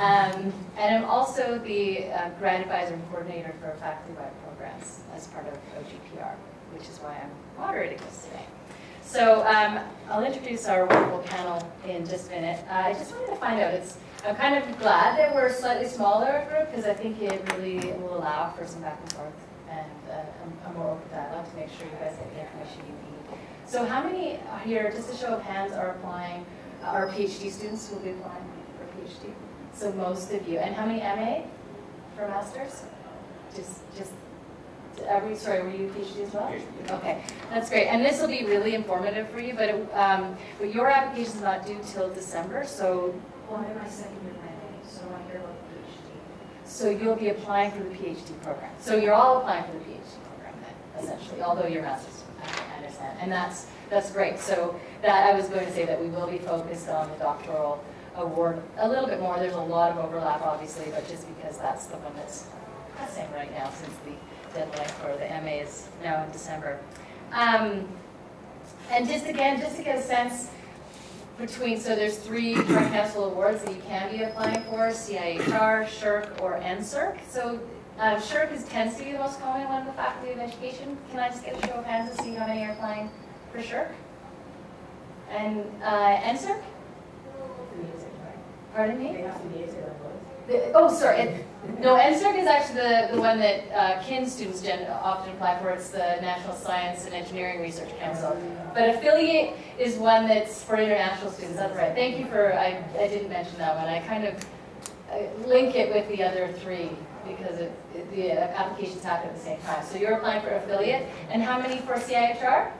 Um, and I'm also the uh, grant advisor and coordinator for faculty-wide programs as part of OGPR, which is why I'm moderating this today. So um, I'll introduce our wonderful panel in just a minute. Uh, I just wanted to find out, it's, I'm kind of glad that we're a slightly smaller group because I think it really will allow for some back and forth and uh, a, more open dialogue to make sure you guys get the information you need. So how many here, just a show of hands, are applying, are PhD students who will be applying? So most of you. And how many MA for masters? Just, just are we, sorry, were you a PhD as well? Okay, that's great. And this will be really informative for you, but, it, um, but your application is not due till December, so. Well, I'm in my second year of my MA, so I hear about the PhD. So you'll be applying for the PhD program. So you're all applying for the PhD program then, essentially, although your master's, I understand. And that's, that's great. So that, I was going to say that we will be focused on the doctoral award a little bit more. There's a lot of overlap, obviously, but just because that's the one that's pressing right now since the deadline for the MA is now in December. Um, and just again, just to get a sense between, so there's three Tri Council awards that you can be applying for, CIHR, SSHRC, or NSERC. So uh, SSHRC is, tends to be the most common one in the Faculty of Education. Can I just get a show of hands to see how many are applying for SSHRC? And uh, NSERC? Pardon me? They have to be the, oh, sorry. It, no, NSERC is actually the, the one that uh, KIN students gen, often apply for. It's the National Science and Engineering Research Council. But affiliate is one that's for international students. That's right. Thank you for, I, I didn't mention that one. I kind of I link it with the other three because it, it, the applications happen at the same time. So you're applying for affiliate. And how many for CIHR?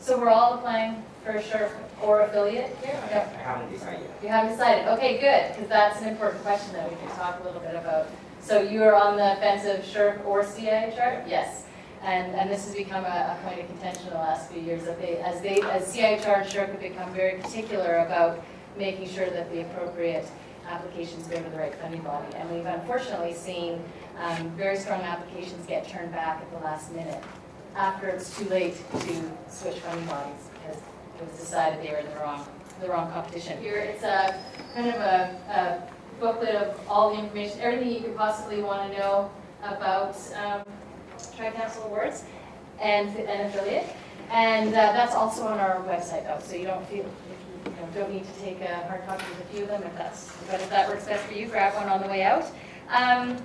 So we're all applying for SSHRC or affiliate here? No. I haven't decided yet. You haven't decided. Okay, good, because that's an important question that we can talk a little bit about. So you're on the fence of SSHRC or CIHR? Yes. And, and this has become a, a point of contention in the last few years that they, as they, as CIHR and SSHRC have become very particular about making sure that the appropriate applications go to the right funding body. And we've unfortunately seen um, very strong applications get turned back at the last minute after it's too late to switch funding bodies it was decided they were in the wrong, the wrong competition. Here it's a kind of a, a booklet of all the information, everything you could possibly want to know about um, Tri-Council Awards and an affiliate. And uh, that's also on our website though, so you don't feel, you don't need to take a hard copy of a few of them if that's, but if that works best for you, grab one on the way out. Um,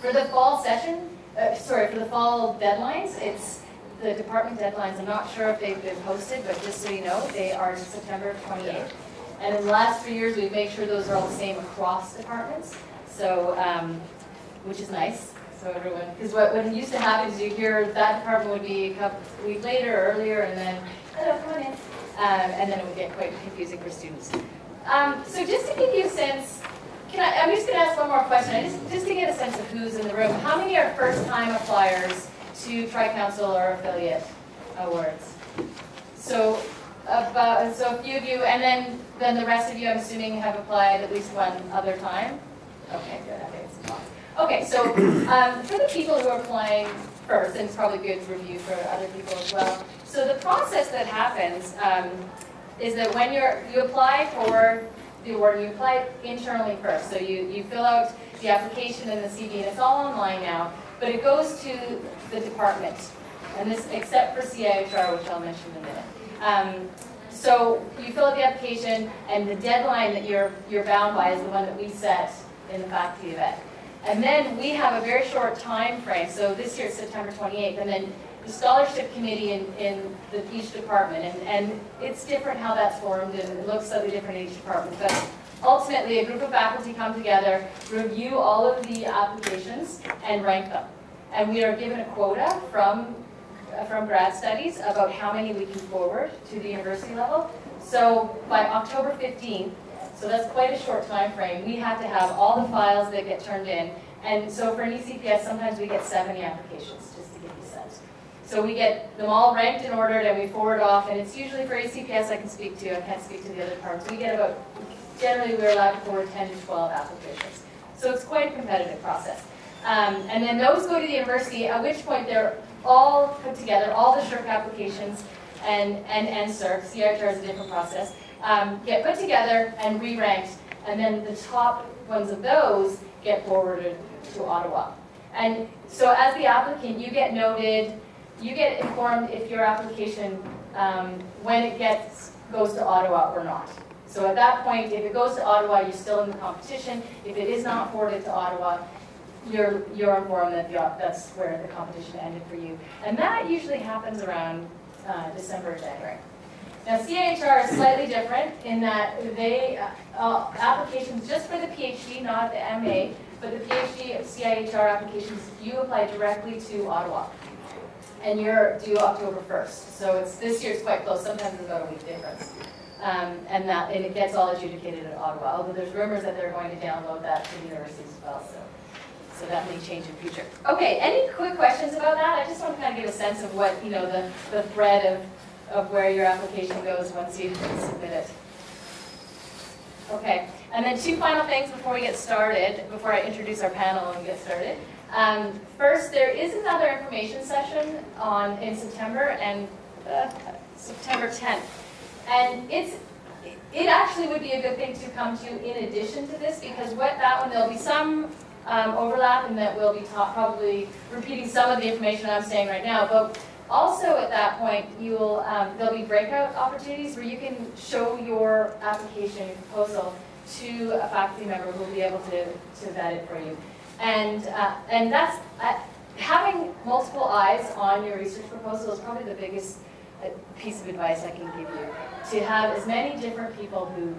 for the fall session, uh, sorry, for the fall deadlines, it's the department deadlines. I'm not sure if they've been posted, but just so you know, they are September 28th. And in the last three years, we make sure those are all the same across departments. So, um, which is nice. So everyone, because what, what used to happen is you hear that department would be a couple weeks later or earlier, and then, hello, come on in. Um, and then it would get quite confusing for students. Um, so just to give you a sense, can I, I'm just going to ask one more question, just, just to get a sense of who's in the room. How many are first-time appliers to Tri-Council or affiliate awards? So about, so a few of you, and then, then the rest of you, I'm assuming, have applied at least one other time? Okay, good, okay, Okay, so um, for the people who are applying first, and it's probably good review for other people as well. So the process that happens um, is that when you're, you apply for the award, you apply internally first. So you, you fill out the application and the CV, and it's all online now, but it goes to the department, and this except for CIHR, which I'll mention in a minute. Um, so you fill out the application, and the deadline that you're, you're bound by is the one that we set in the faculty event. And then we have a very short time frame. So this year it's September 28th, and then the scholarship committee in, in the, each department, and, and it's different how that's formed, and it looks slightly different in each department. But ultimately, a group of faculty come together, review all of the applications, and rank them. And we are given a quota from, from grad studies about how many we can forward to the university level. So by October 15th, so that's quite a short time frame. We have to have all the files that get turned in. And so for an ECPS, sometimes we get 70 applications, just to give you a sense. So we get them all ranked and ordered, and we forward off. And it's usually for ECPS I can speak to. I can't speak to the other departments. We get about, generally we're allowed to forward 10 to 12 applications. So it's quite a competitive process. Um, and then those go to the university, at which point they're all put together, all the SSHRC applications, and, and and NSERC, CIHR is a different process, um, get put together and re-ranked, and then the top ones of those get forwarded to Ottawa. And so as the applicant, you get noted, you get informed if your application, um, when it gets, goes to Ottawa or not. So at that point, if it goes to Ottawa, you're still in the competition. If it is not forwarded to Ottawa, you're, you're that the- that's where the competition ended for you. And that usually happens around uh, December or January. Now, CIHR is slightly different in that they, uh, applications just for the PhD, not the MA, but the PhD of CIHR applications, you apply directly to Ottawa. And you're due October 1st. So it's, this year's quite close, sometimes it's about a week difference. Um, and that, and it gets all adjudicated at Ottawa, although there's rumors that they're going to download that to the universities as well, so. So that may change in future. Okay, any quick questions about that? I just want to kind of get a sense of what, you know, the, the thread of, of where your application goes once you submit it. Okay, and then two final things before we get started, before I introduce our panel and get started. Um, first, there is another information session on, in September and, uh, September 10th. And it's, it actually would be a good thing to come to in addition to this, because what that one, there'll be some um, overlap in that we'll be probably repeating some of the information I'm saying right now, but also at that point, you'll, um, there'll be breakout opportunities where you can show your application, your proposal to a faculty member who will be able to, to vet it for you. And, uh, and that's, uh, having multiple eyes on your research proposal is probably the biggest uh, piece of advice I can give you. To have as many different people who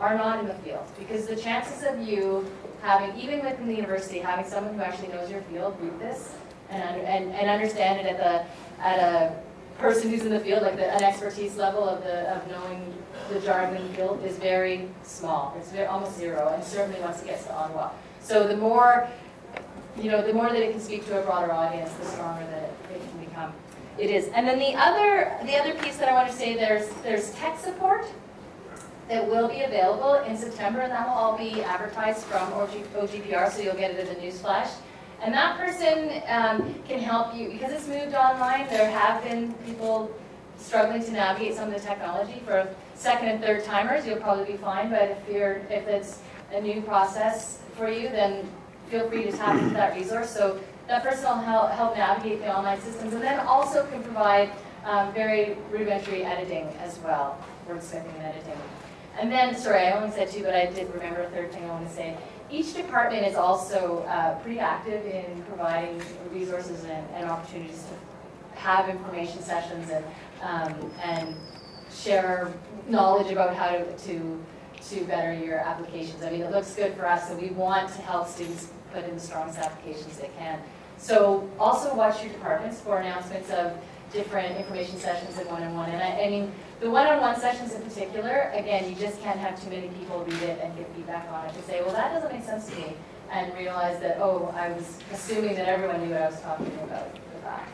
are not in the field, because the chances of you having, even within the university, having someone who actually knows your field read this and, and, and understand it at the, at a person who's in the field, like the, an expertise level of the, of knowing the jargon field is very small. It's very, almost zero, and certainly once it gets to Ottawa. So the more, you know, the more that it can speak to a broader audience, the stronger that it, it can become. It is. And then the other, the other piece that I want to say, there's, there's tech support that will be available in September, and that will all be advertised from OG OGPR, so you'll get it in the news flash. And that person um, can help you, because it's moved online, there have been people struggling to navigate some of the technology. For second and third timers, you'll probably be fine, but if you're, if it's a new process for you, then feel free to tap into that resource. So that person will help, help navigate the online systems, and then also can provide um, very rudimentary editing as well, wordsmithing and editing. And then, sorry, I only said two, but I did remember a third thing I want to say. Each department is also uh, pretty active in providing resources and, and opportunities to have information sessions and, um, and share knowledge about how to, to, to better your applications. I mean, it looks good for us, and we want to help students put in the strongest applications they can. So also watch your departments for announcements of different information sessions and one-on-one. And I, I mean, the one-on-one sessions in particular, again, you just can't have too many people read it and give feedback on it to say, well, that doesn't make sense to me, and realize that, oh, I was assuming that everyone knew what I was talking about with that.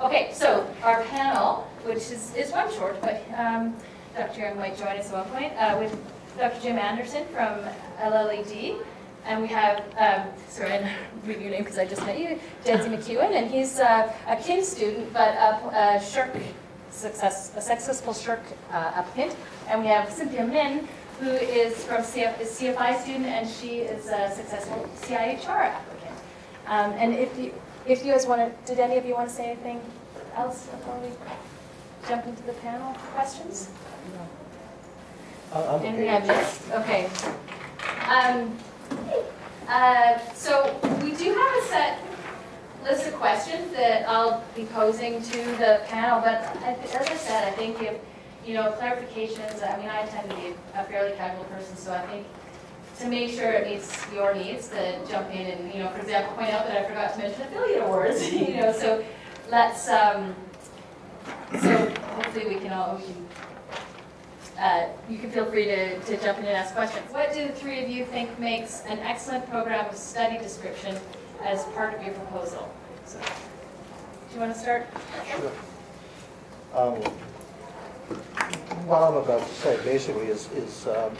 Okay, so our panel, which is, is one short, but um, Dr. Young might join us at one point, uh, with Dr. Jim Anderson from LLED, and we have, um, sorry, I didn't read your name because I just met you, Jesse McEwan, and he's uh, a kin student, but a, a SSHRC success, a successful SSHRC uh, applicant. And we have Cynthia Min, who is from CF, is CFI student, and she is a successful CIHR applicant. Um, and if you, if you guys want to, did any of you want to say anything else before we jump into the panel questions? Uh, I'm Anything okay. I missed? Okay. Um, uh, So we do have a set list of questions that I'll be posing to the panel, but I as I said, I think if, you know, clarifications, I mean, I tend to be a fairly casual person, so I think to make sure it meets your needs, to jump in and, you know, for example, point out that I forgot to mention affiliate awards, you know, so let's, um, so hopefully we can all, we can uh, you can feel free to, to jump in and ask questions. What do the three of you think makes an excellent program of study description as part of your proposal? So, Do you want to start? Sure. Um, What I'm about to say basically is, is um,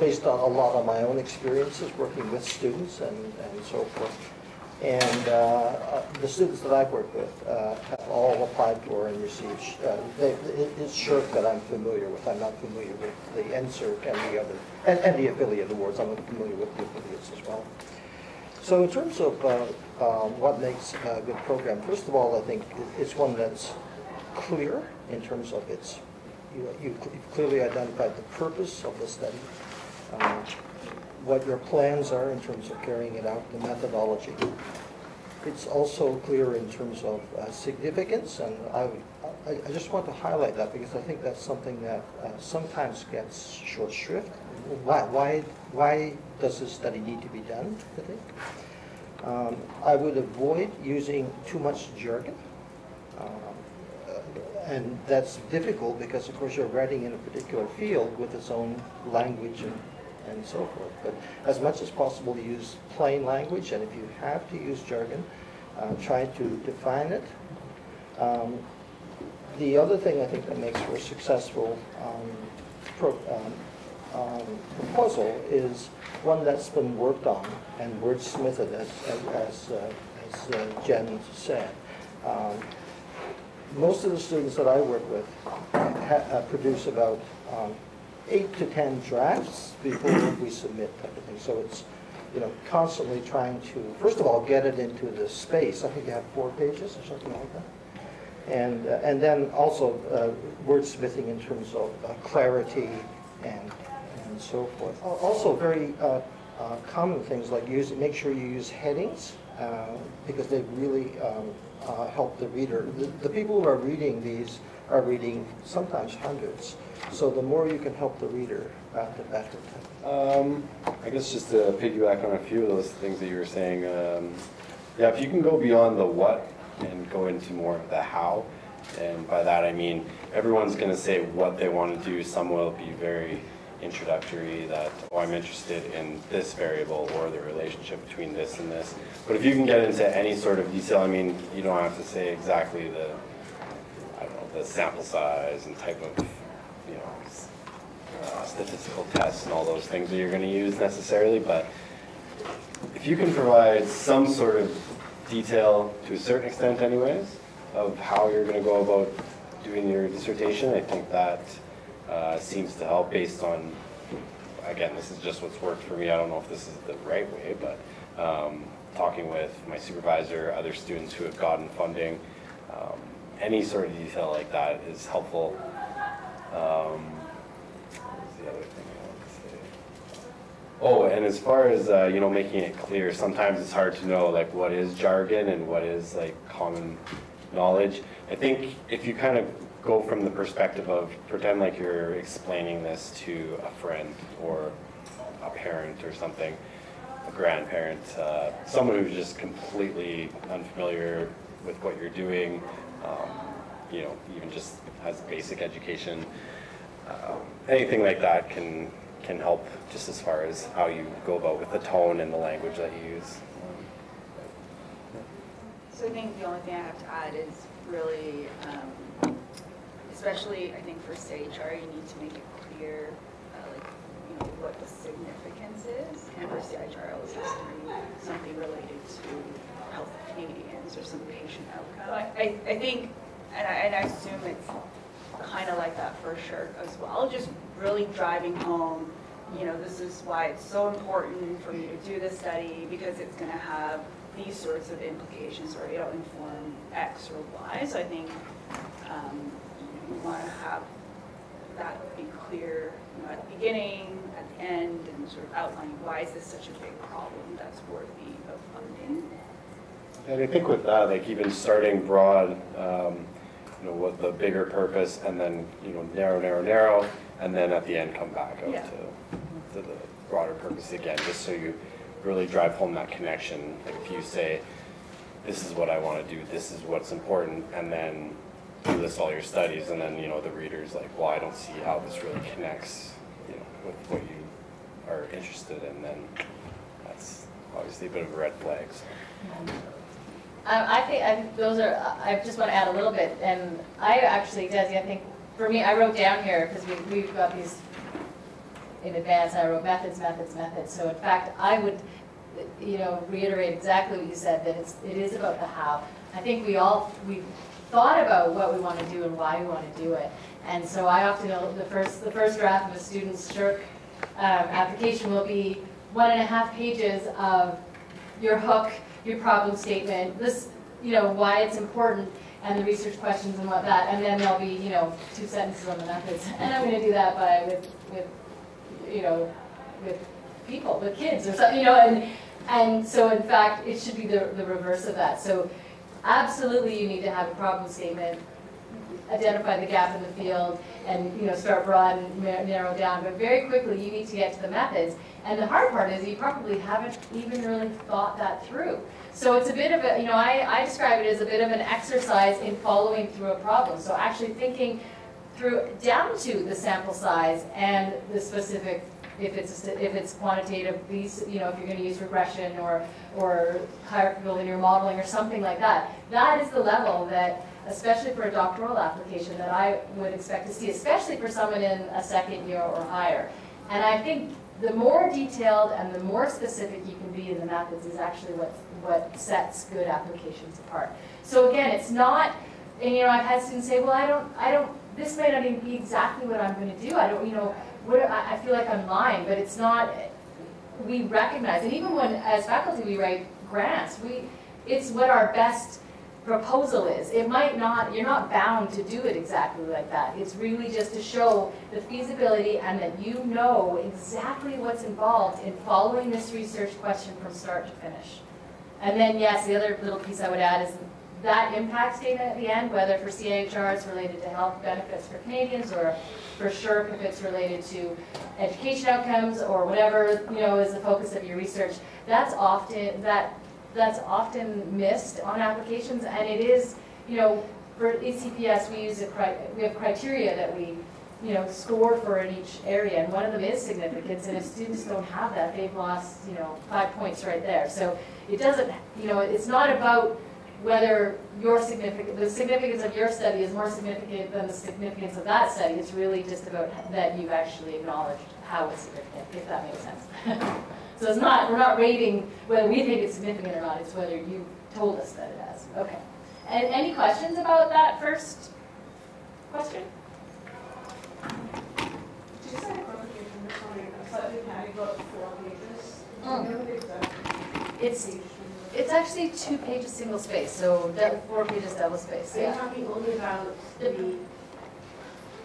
based on a lot of my own experiences working with students and, and so forth. And uh, uh, the students that I've worked with uh, have all applied for and received, uh, they- it- it's SSHRC that I'm familiar with. I'm not familiar with the NSERC and the other, and and the affiliate awards. I'm familiar with the affiliates as well. So in terms of uh, um, what makes a good program, first of all, I think it's one that's clear in terms of its, you- you've clearly identified the purpose of the study, um, what your plans are in terms of carrying it out, the methodology. It's also clear in terms of uh, significance, and I, I- I just want to highlight that because I think that's something that uh, sometimes gets short shrift. Why, why, why does this study need to be done, I think? Um, I would avoid using too much jargon. Um, And that's difficult because, of course, you're writing in a particular field with its own language and, and so forth. But as much as possible, use plain language, and if you have to use jargon, uh, try to define it. Um, The other thing I think that makes for a successful um, pro- um, um, proposal is one that's been worked on and wordsmithed, as, as, uh, as uh, Jen said. Um, Most of the students that I work with uh, produce about um, eight to 10 drafts before we submit type of thing. So it's, you know, constantly trying to, first of all, get it into the space. I think you have four pages or something like that. And, uh, and then also uh, wordsmithing in terms of uh, clarity and, and so forth. Also, very uh, uh, common things like use, make sure you use headings, uh, because they really um, help the reader. The, the people who are reading these are reading sometimes hundreds. So the more you can help the reader, the better. Um, I guess just to piggyback on a few of those things that you were saying, um, yeah, if you can go beyond the what and go into more of the how, and by that I mean everyone's going to say what they want to do. Some will be very introductory that, oh, I'm interested in this variable or the relationship between this and this. But if you can get into any sort of detail, I mean, you don't have to say exactly the, I don't know, the sample size and type of, you know, uh, statistical tests and all those things that you're going to use necessarily, but if you can provide some sort of detail, to a certain extent anyways, of how you're going to go about doing your dissertation, I think that uh, seems to help based on, again, this is just what's worked for me, I don't know if this is the right way, but um, talking with my supervisor, other students who have gotten funding, um, any sort of detail like that is helpful. Um, what was the other thing I wanted to say? Oh, and as far as, uh, you know, making it clear, sometimes it's hard to know, like, what is jargon and what is, like, common knowledge. I think if you kind of go from the perspective of, pretend like you're explaining this to a friend or a parent or something, a grandparent, uh, someone who's just completely unfamiliar with what you're doing, um, you know, even just has basic education, um, anything like that can can help just as far as how you go about with the tone and the language that you use. So I think the only thing I have to add is really, um, especially I think for CIHR, you need to make it clear, uh, like, you know, what the significance is. And for CIHR, it was has to be something related to health of Canadians or some patient outcome. I, I, I think, and I, and I assume it's kind of like that for SSHRC as well, just really driving home, you know, this is why it's so important for me to do this study, because it's gonna have these sorts of implications, or it'll inform X or Y, so I think, um, you wanna have that be clear, you know, at the beginning, at the end, and sort of outlining why is this such a big problem that's worthy of funding. And I think with that, like even starting broad, um, you know, what the bigger purpose, and then you know narrow, narrow, narrow, and then at the end come back out Yeah. to, to the broader purpose again, just so you really drive home that connection. Like if you say, this is what I want to do, this is what's important, and then you list all your studies, and then you know the reader's like, well, I don't see how this really connects, you know, with what you are interested in, then that's obviously a bit of a red flag. So. Um, I think, I those are, I just want to add a little bit, and I actually, Desi, I think, for me, I wrote down here, because we, we've got these in advance, I wrote methods, methods, methods, so in fact, I would, you know, reiterate exactly what you said, that it's, it is about the how. I think we all, we thought about what we want to do and why we want to do it. And so I often, the first, the first draft of a student's SSHRC um, application will be one and a half pages of your hook, your problem statement, this, you know, why it's important, and the research questions and what that, and then there'll be, you know, two sentences on the methods. And I'm gonna do that by, with, with, you know, with people, with kids or something, you know, and, and so in fact, it should be the, the reverse of that. So absolutely you need to have a problem statement, identify the gap in the field, and, you know, start broad and narrow down, but very quickly you need to get to the methods. And the hard part is you probably haven't even really thought that through. So it's a bit of a, you know, I, I describe it as a bit of an exercise in following through a problem. So actually thinking through, down to the sample size and the specific, if it's, if it's quantitative, these, you know, if you're gonna use regression or, or hierarchical linear modeling or something like that. That is the level that, especially for a doctoral application, that I would expect to see, especially for someone in a second year or higher. And I think the more detailed and the more specific you can be in the methods is actually what, what sets good applications apart. So again, it's not, and you know, I've had students say, well, I don't, I don't, this may not even be exactly what I'm gonna do, I don't, you know, what, I, I feel like I'm lying, but it's not, we recognize, and even when, as faculty, we write grants, we, it's what our best proposal is. It might not, you're not bound to do it exactly like that. It's really just to show the feasibility and that you know exactly what's involved in following this research question from start to finish. And then, yes, the other little piece I would add is that impact statement at the end, whether for CIHR it's related to health benefits for Canadians or for SSHRC if it's related to education outcomes or whatever, you know, is the focus of your research, that's often, that that's often missed on applications, and it is, you know, for ECPS, we use a we have criteria that we, you know, score for in each area, and one of them is significance, and if students don't have that, they've lost, you know, five points right there. So it doesn't, you know, it's not about whether your significant, the significance of your study is more significant than the significance of that study. It's really just about that you've actually acknowledged how it's significant, if that makes sense. So it's not, we're not rating whether we think it's significant or not, it's whether you told us that it has. Okay. And any questions about that first question? Mm. Do you know the exact It's, it's actually two pages single space, so that four pages double space, Are you yeah. talking only about the,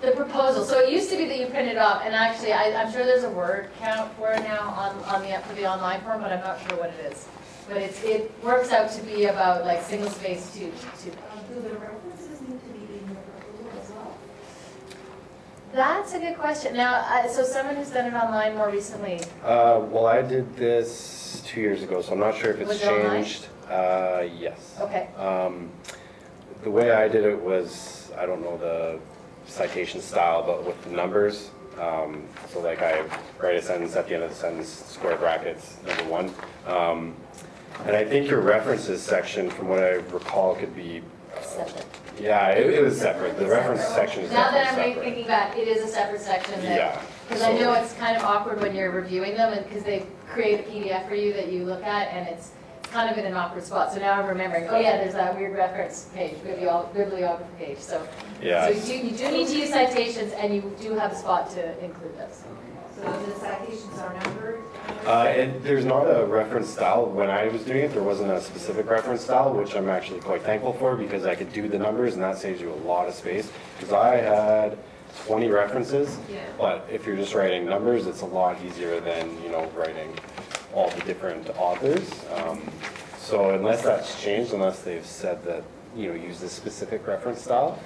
The proposal, so it used to be that you printed off, and actually, I, I'm sure there's a word count for it now on, on the, for the online form, but I'm not sure what it is. But it's, it works out to be about like single space to, to uh, do the references need to be in the proposal as well? That's a good question. Now, uh, so someone who's done it online more recently, Uh, well, I did this two years ago, so I'm not sure if it's Was it changed. Uh, yes. okay, Um, the way I did it was, I don't know the citation style, but with the numbers. Um, so like I write a sentence at the end of the sentence, square brackets, number one. Um, and I think your references section, from what I recall, could be, separate. Yeah, it, it was separate. The reference section is Now that I'm definitely separate. thinking back, it is a separate section that, Yeah. because I know it's kind of awkward when you're reviewing them, and because they create a PDF for you that you look at, and it's kind of in an awkward spot. So now I'm remembering, oh yeah, there's that weird reference page, biblio- bibliography page, so. Yeah. So you do, you do need to use citations, and you do have a spot to include those. So the citations are numbered? Uh, and there's not a reference style. When I was doing it, there wasn't a specific reference style, which I'm actually quite thankful for because I could do the numbers and that saves you a lot of space. Because I had 20 references, Yeah. but if you're just writing numbers, it's a lot easier than, you know, writing all the different authors. Um, so unless that's changed, unless they've said that, you know, use this specific reference style,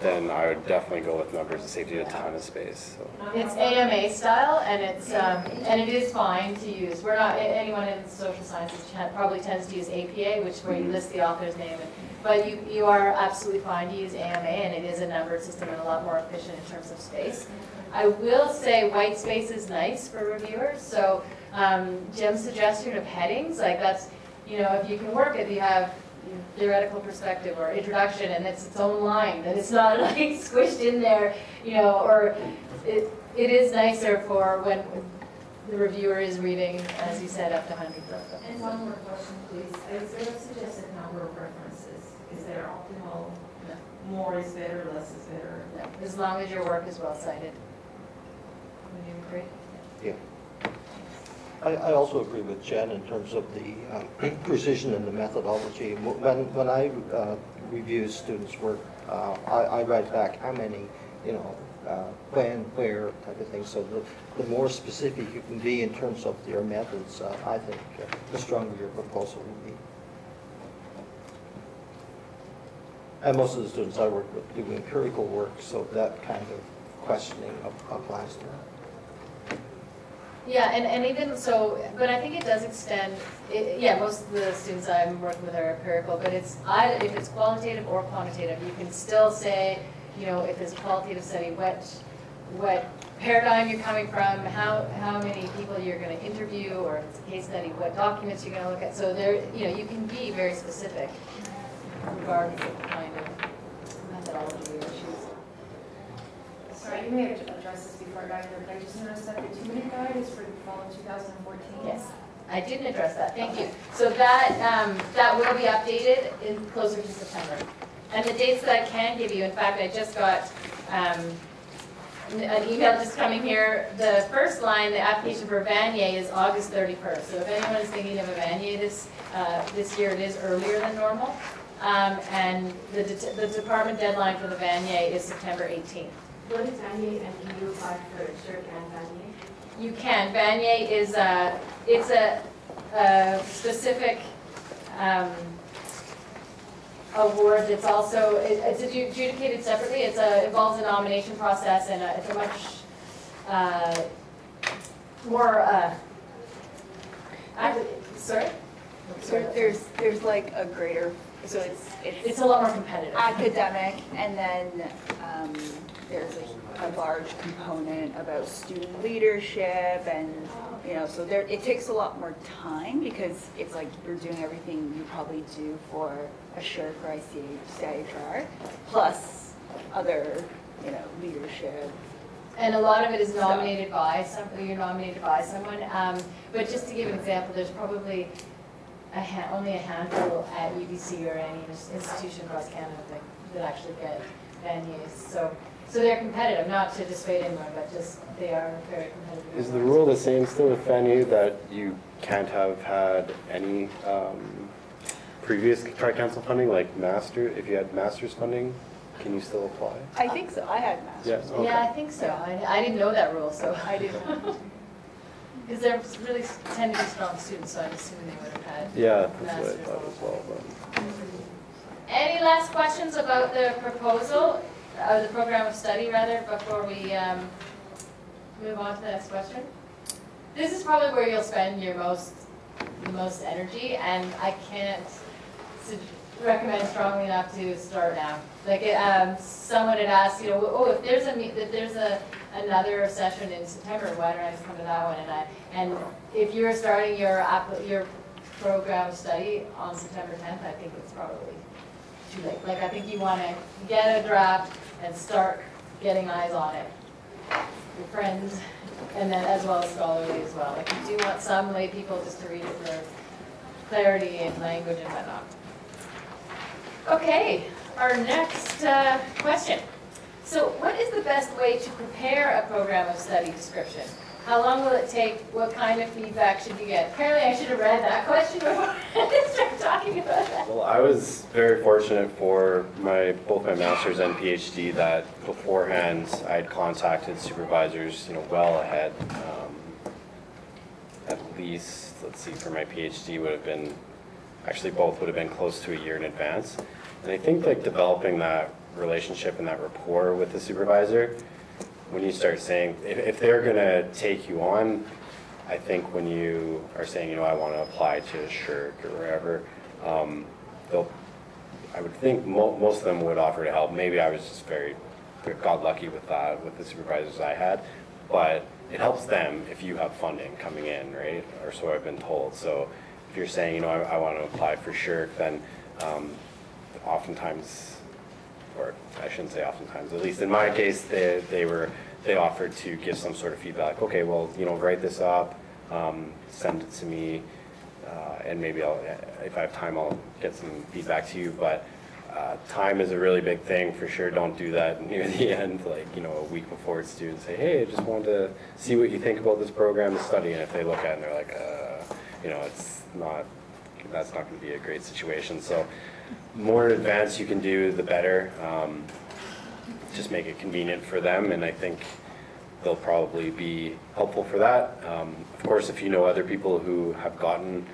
then I would definitely go with numbers. It saves you a ton of space, so. It's AMA style, and it's, um, and it is fine to use. We're not, anyone in social sciences probably tends to use APA, which where you list the author's name. and- But you, you are absolutely fine to use AMA, and it is a numbered system and a lot more efficient in terms of space. I will say white space is nice for reviewers, so um, Jim's suggestion of headings, like that's, you know, if you can work it, you have theoretical perspective or introduction, and it's its own line, that it's not like squished in there, you know, or it, it is nicer for when, the reviewer is reading, as you said, up to hundreds of them. And one more question, please. Is there a suggested number of references? Is there optimal, No. more is better, less is better? No, As long as your work is well cited. Would you agree? Yeah. I, I also agree with Jen in terms of the um, precision and the methodology. When, when I uh, review students' work, uh, I, I write back how many, you know, uh, when, where type of thing. So the, the more specific you can be in terms of your methods, uh, I think uh, the stronger your proposal will be. And most of the students I work with do empirical work, so that kind of questioning applies to that. Yeah, and, and even so, but I think it does extend, it- yeah, most of the students I'm working with are empirical, but it's either, if it's qualitative or quantitative, you can still say, you know, if it's a qualitative study, what, what paradigm you're coming from, how, how many people you're gonna interview, or if it's a case study, what documents you're gonna look at, so there, you know, you can be very specific regardless of the kind of methodology or issues. Sorry, you may have addressed this I just noticed that the two-minute guide is for the fall of 2014. Yes. I didn't address that. Thank you. So that um, that will be updated in closer to September. And the dates that I can give you, in fact, I just got um, an email just coming here. The first line, the application for Vanier is August 31st. So if anyone is thinking of a Vanier this, uh, this year, it is earlier than normal. Um, and the, de the department deadline for the Vanier is September 18th go Vanier and can you apply for SSHRC and Vanier? You can. Vanier is a, it's a, a specific um, award that's also, it, it's adjudicated separately. It's a, involves a nomination process and a, it's a much uh, more, uh, sorry? So there's, there's like a greater, so it's, it's. It's a lot more competitive. Academic and then, um, there's a, a large component about student leadership, and, you know, so there, it takes a lot more time, because it's like you're doing everything you probably do for a SSHRC or ICH, CIHR, plus other, you know, leadership. And a lot of it is nominated by some, you're nominated by someone. Um, But just to give an example, there's probably a only a handful at UBC or any institution across Canada that, that actually get venues. So, so they're competitive, not to dissuade anyone, but just, they are very competitive. Is the rule the same still with Vanier that you can't have had any um, previous tri-council funding, like master, if you had master's funding, can you still apply? I think so, I had masters. Yes, okay. Yeah, I think so. I, I didn't know that rule, so. I didn't. Because they're really tend to be strong students, so I'm assuming they would have had. Yeah, that's what I Masters thought as well, but. Any last questions about the proposal, or the program of study rather, before we um, move on to the next question? This is probably where you'll spend your most, most energy, and I can't recommend strongly enough to start now. Like, um, someone had asked, you know, oh, if there's a, if there's a, another session in September, why don't I just come to that one? And I, and if you're starting your your program of study on September tenth, I think it's probably too late. Like, I think you want to get a draft and start getting eyes on it. Your friends, and then as well as scholarly as well. Like, you do want some lay people just to read it for clarity and language and whatnot. Okay, our next uh, question. So what is the best way to prepare a program of study description? How long will it take? What kind of feedback should you get? Apparently, I should have read that question before I started talking about that. Well, I was very fortunate for my, both my master's and PhD that beforehand I had contacted supervisors, you know, well ahead. Um, At least, let's see, for my PhD would have been, actually both would have been close to a year in advance. And I think like developing that relationship and that rapport with the supervisor, when you start saying, if, if they're gonna take you on, I think when you are saying, you know, I want to apply to SSHRC or wherever, um, they'll, I would think mo- most of them would offer to help. Maybe I was just very, got lucky with that, with the supervisors I had. But it helps them if you have funding coming in, right? Or so I've been told. So if you're saying, you know, I, I want to apply for SSHRC, then um, oftentimes or I shouldn't say oftentimes, at least in my case, they, they were they offered to give some sort of feedback. Okay, well, you know, write this up, um, send it to me, uh, and maybe I'll, if I have time, I'll get some feedback to you. But uh, time is a really big thing for sure. Don't do that near the end, like, you know, a week before it's due and say, hey, I just wanted to see what you think about this program, this study. And if they look at it and they're like, uh, you know, it's not, that's not going to be a great situation. So more in advance you can do, the better. Um, just make it convenient for them, and I think they'll probably be helpful for that. Um, Of course, if you know other people who have gotten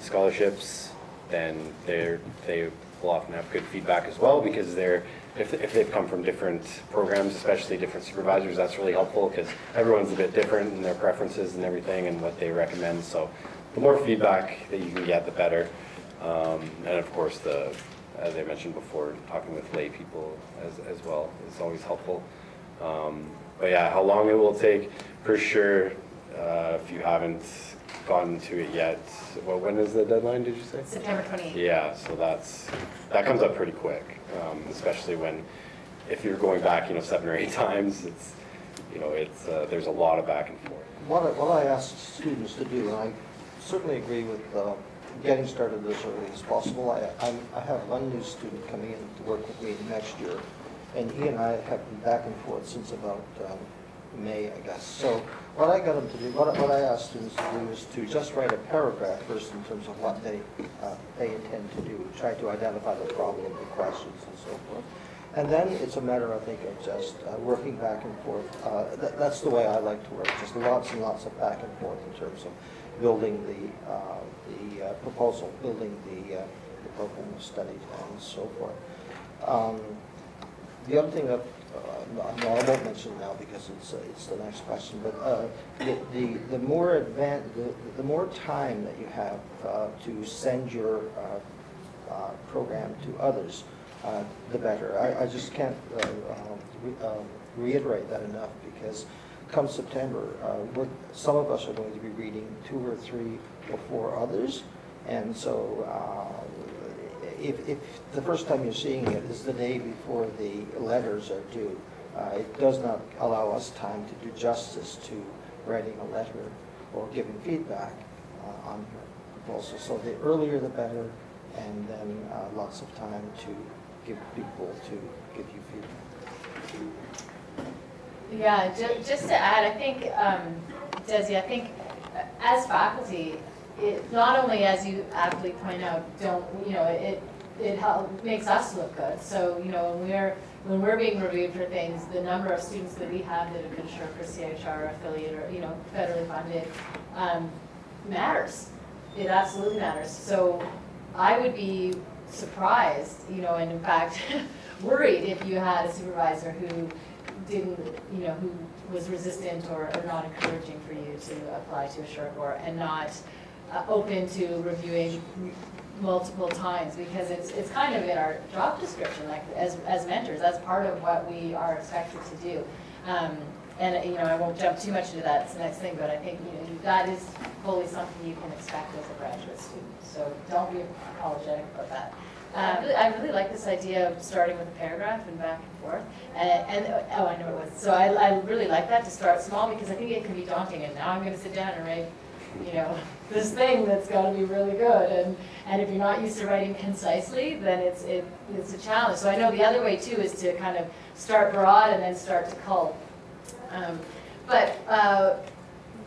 scholarships, then they're, they will often have good feedback as well, because they're, if, if they've come from different programs, especially different supervisors, that's really helpful, because everyone's a bit different in their preferences and everything, and what they recommend, so the more feedback that you can get, the better. Um, And of course, the, as I mentioned before, talking with lay people as, as well is always helpful. Um, But yeah, how long it will take, for sure, uh, if you haven't gotten to it yet, well, when is the deadline, did you say? September 28th. Yeah, so that's, that comes up pretty quick, um, especially when, if you're going back, you know, seven or eight times, it's, you know, it's, uh, there's a lot of back and forth. What I, what I ask students to do, and I certainly agree with uh, getting started as early as possible. I, I'm, I have one new student coming in to work with me next year, and he and I have been back and forth since about um, May, I guess. So what I got him to do, what what I ask students to do is to just write a paragraph first in terms of what they, uh, they intend to do, try to identify the problem, the questions, and so forth. And then it's a matter, I think, of just uh, working back and forth. Uh, that- That's the way I like to work, just lots and lots of back and forth in terms of building the, uh, the uh, proposal, building the, uh, the program of study and so forth. Um, The other thing that, uh, no, I won't mention now because it's, uh, it's the next question, but uh, the, the the more advan, the, the more time that you have uh, to send your uh, uh, program to others, the better. I, I just can't um, re- um, reiterate that enough because come September, uh, some of us are going to be reading two or three or four others. And so uh, if, if the first time you're seeing it is the day before the letters are due, uh, it does not allow us time to do justice to writing a letter or giving feedback uh, on your proposal. So the earlier the better, and then uh, lots of time to give people to give you feedback. Yeah, ju- just to add, I think, um, Desi, I think uh, as faculty, it, not only as you aptly point out, don't, you know, it, it help, makes us look good. So, you know, when we're, when we're being reviewed for things, the number of students that we have that have been sure for CIHR affiliate or, you know, federally funded, um, matters. It absolutely matters. So I would be surprised, you know, and in fact, worried if you had a supervisor who didn't, you know, who was resistant or, or not encouraging for you to apply to a SSHRC or, and not uh, open to reviewing multiple times, because it's, it's kind of in our job description, like, as, as mentors, that's part of what we are expected to do. Um, and, you know, I won't jump too much into that, it's the next thing, but I think, you know, that is fully something you can expect as a graduate student, so don't be apologetic about that. Uh, I really- I really like this idea of starting with a paragraph and back and forth. And, and, oh, I know it was. So I, I really like that to start small because I think it can be daunting. And now I'm going to sit down and write, you know, this thing that's got to be really good. And, and if you're not used to writing concisely, then it's, it, it's a challenge. So I know the other way too is to kind of start broad and then start to cull. Um, but uh,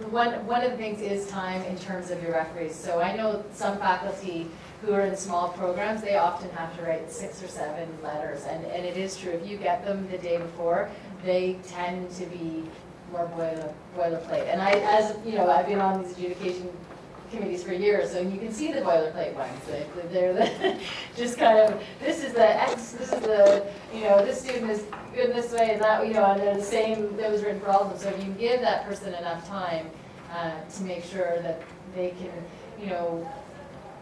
one, one of the things is time in terms of your referees. So I know some faculty who are in small programs, they often have to write six or seven letters. And, and it is true, if you get them the day before, they tend to be more boiler, boilerplate. And I, as, you know, I've been on these adjudication committees for years, so you can see the boilerplate ones. They- They're the, just kind of, this is the X, this is the, you know, this student is good this way and that, you know, and they're the same, that was written for all of them. So if you give that person enough time uh, to make sure that they can, you know,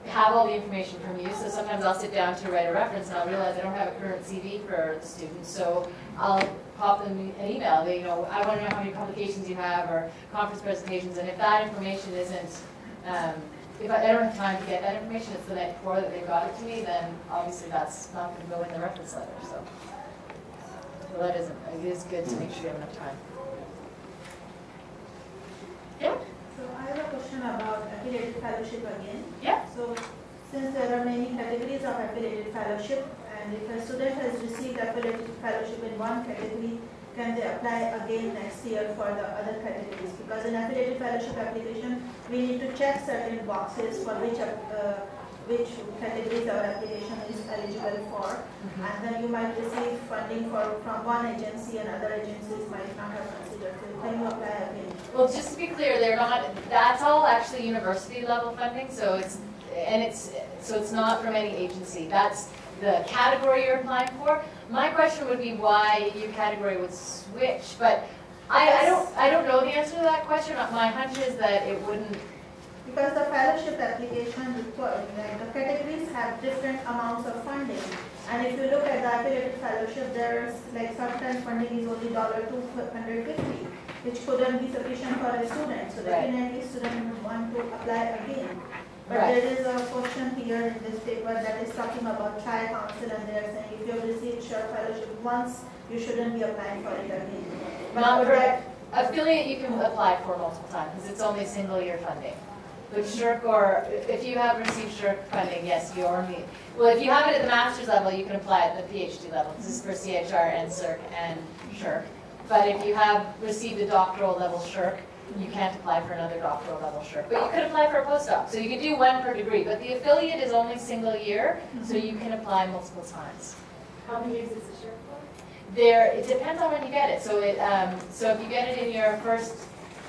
have all the information from you, so sometimes I'll sit down to write a reference and I'll realize I don't have a current CV for the student, so I'll pop them an email, they, you know, I want to know how many publications you have or conference presentations, and if that information isn't, um, if I I don't have time to get that information, it's the night before that they've got it to me, then obviously that's not going to go in the reference letter, so. So that isn't, it is good to make sure you have enough time. Yeah. So I have a question about affiliated fellowship again. Yeah. So since there are many categories of affiliated fellowship, and if a student has received affiliated fellowship in one category, can they apply again next year for the other categories? Because in affiliated fellowship application, we need to check certain boxes for which, uh, which categories our application is eligible for. And then you might receive funding for, from one agency and other agencies might not have considered. So can you apply again? Well, just to be clear, they're not, that's all actually university level funding, so it's, and it's, so it's not from any agency. That's the category you're applying for. My question would be why your category would switch, but I, I don't, I don't know the answer to that question. My hunch is that it wouldn't, Because the fellowship application the categories have different amounts of funding. And if you look at the affiliated fellowship, there's like sometimes funding is only dollar two hundred fifty, which couldn't be sufficient for a student. So Right. definitely student would want to apply again. But Right. there is a question here in this paper that is talking about tri-council and they're saying if you have received SSHRC fellowship once, you shouldn't be applying for it again. But Not for- that- affiliate you can apply for multiple times, because it's only single year funding. But SSHRC or, if you have received SSHRC funding, yes, you are me. Well, if you have it at the master's level, you can apply at the PhD level. This is for CIHR and NSERC and SSHRC. But if you have received a doctoral level SSHRC, you can't apply for another doctoral level SSHRC. But you could apply for a postdoc, so you can do one per degree. But the affiliate is only single year, so you can apply multiple times. How many years is the SSHRC for? There, it depends on when you get it. So it, um, so if you get it in your first,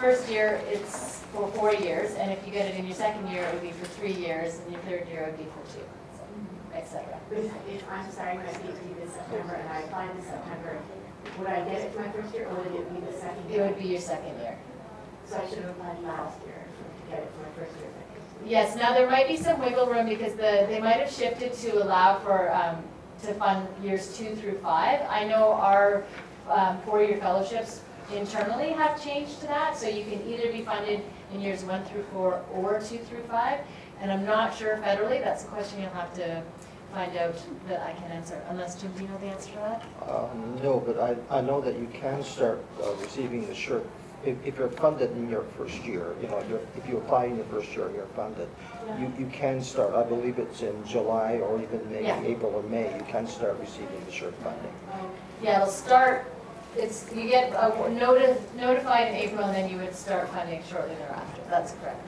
first year, it's for four years, and if you get it in your second year, it would be for three years, and your third year, it would be for two, so, et cetera. If, if I'm starting my PhD this September and I apply this September, would I get it for my first year or would it be the second It year? would be your second year. So I should have applied last year to get it for my first year. Yes, now there might be some wiggle room because the, they might have shifted to allow for, um, to fund years two through five. I know our, um, four-year fellowships internally have changed to that, so you can either be funded in years one through four or two through five. And I'm not sure federally, that's a question you'll have to find out that I can answer, unless, Jim, do you know the answer to that? Um, No, but I, I know that you can start uh, receiving the SSHRC, if, if you're funded in your first year, you know, you're- if you apply in your first year and you're funded, you, you can start, I believe it's in July or even maybe Yeah. April or May, you can start receiving the SSHRC funding. Yeah, it'll start, it's, you get uh, noti- notified in April, and then you would start funding shortly thereafter, that's correct.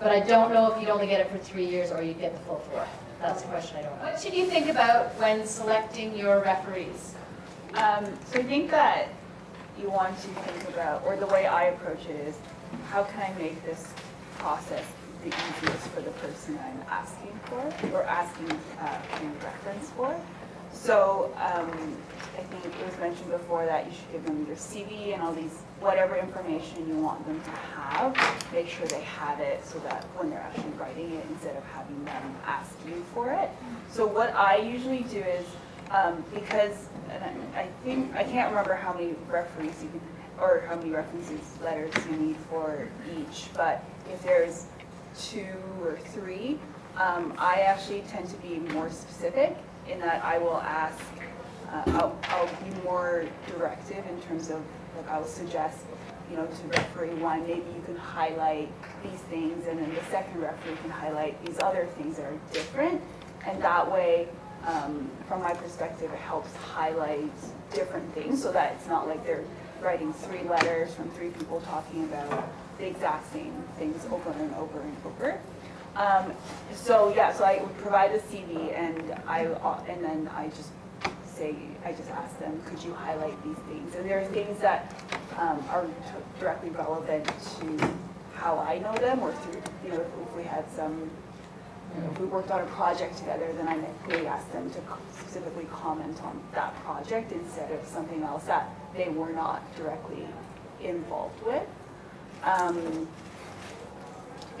But I don't know if you'd only get it for three years or you'd get the full four. That's a question I don't know. What should you think about when selecting your referees? Um, so I think that you want to think about, or the way I approach it is, how can I make this process the easiest for the person I'm asking for, or asking uh, to reference for? So um, I think it was mentioned before that you should give them your CV and all these, whatever information you want them to have, make sure they have it so that when they're actually writing it, instead of having them ask you for it. So what I usually do is, um, because, I I think, I can't remember how many referees you can, or how many references, letters you need for each, but if there's two or three, um, I actually tend to be more specific in that I will ask, uh, I'll, I'll be more directive in terms of, like, I'll suggest, you know, to referee one, maybe you can highlight these things, and then the second referee can highlight these other things that are different. And that way, um, from my perspective, it helps highlight different things, so that it's not like they're writing three letters from three people talking about the exact same things over and over and over. Um, so, yeah, so I would provide a CV, and I, and then I just say, I just ask them, could you highlight these things? And there are things that um, are directly relevant to how I know them, or through, you know, if if we had some, you know, if we worked on a project together, then I may ask them to specifically comment on that project instead of something else that they were not directly involved with. Um,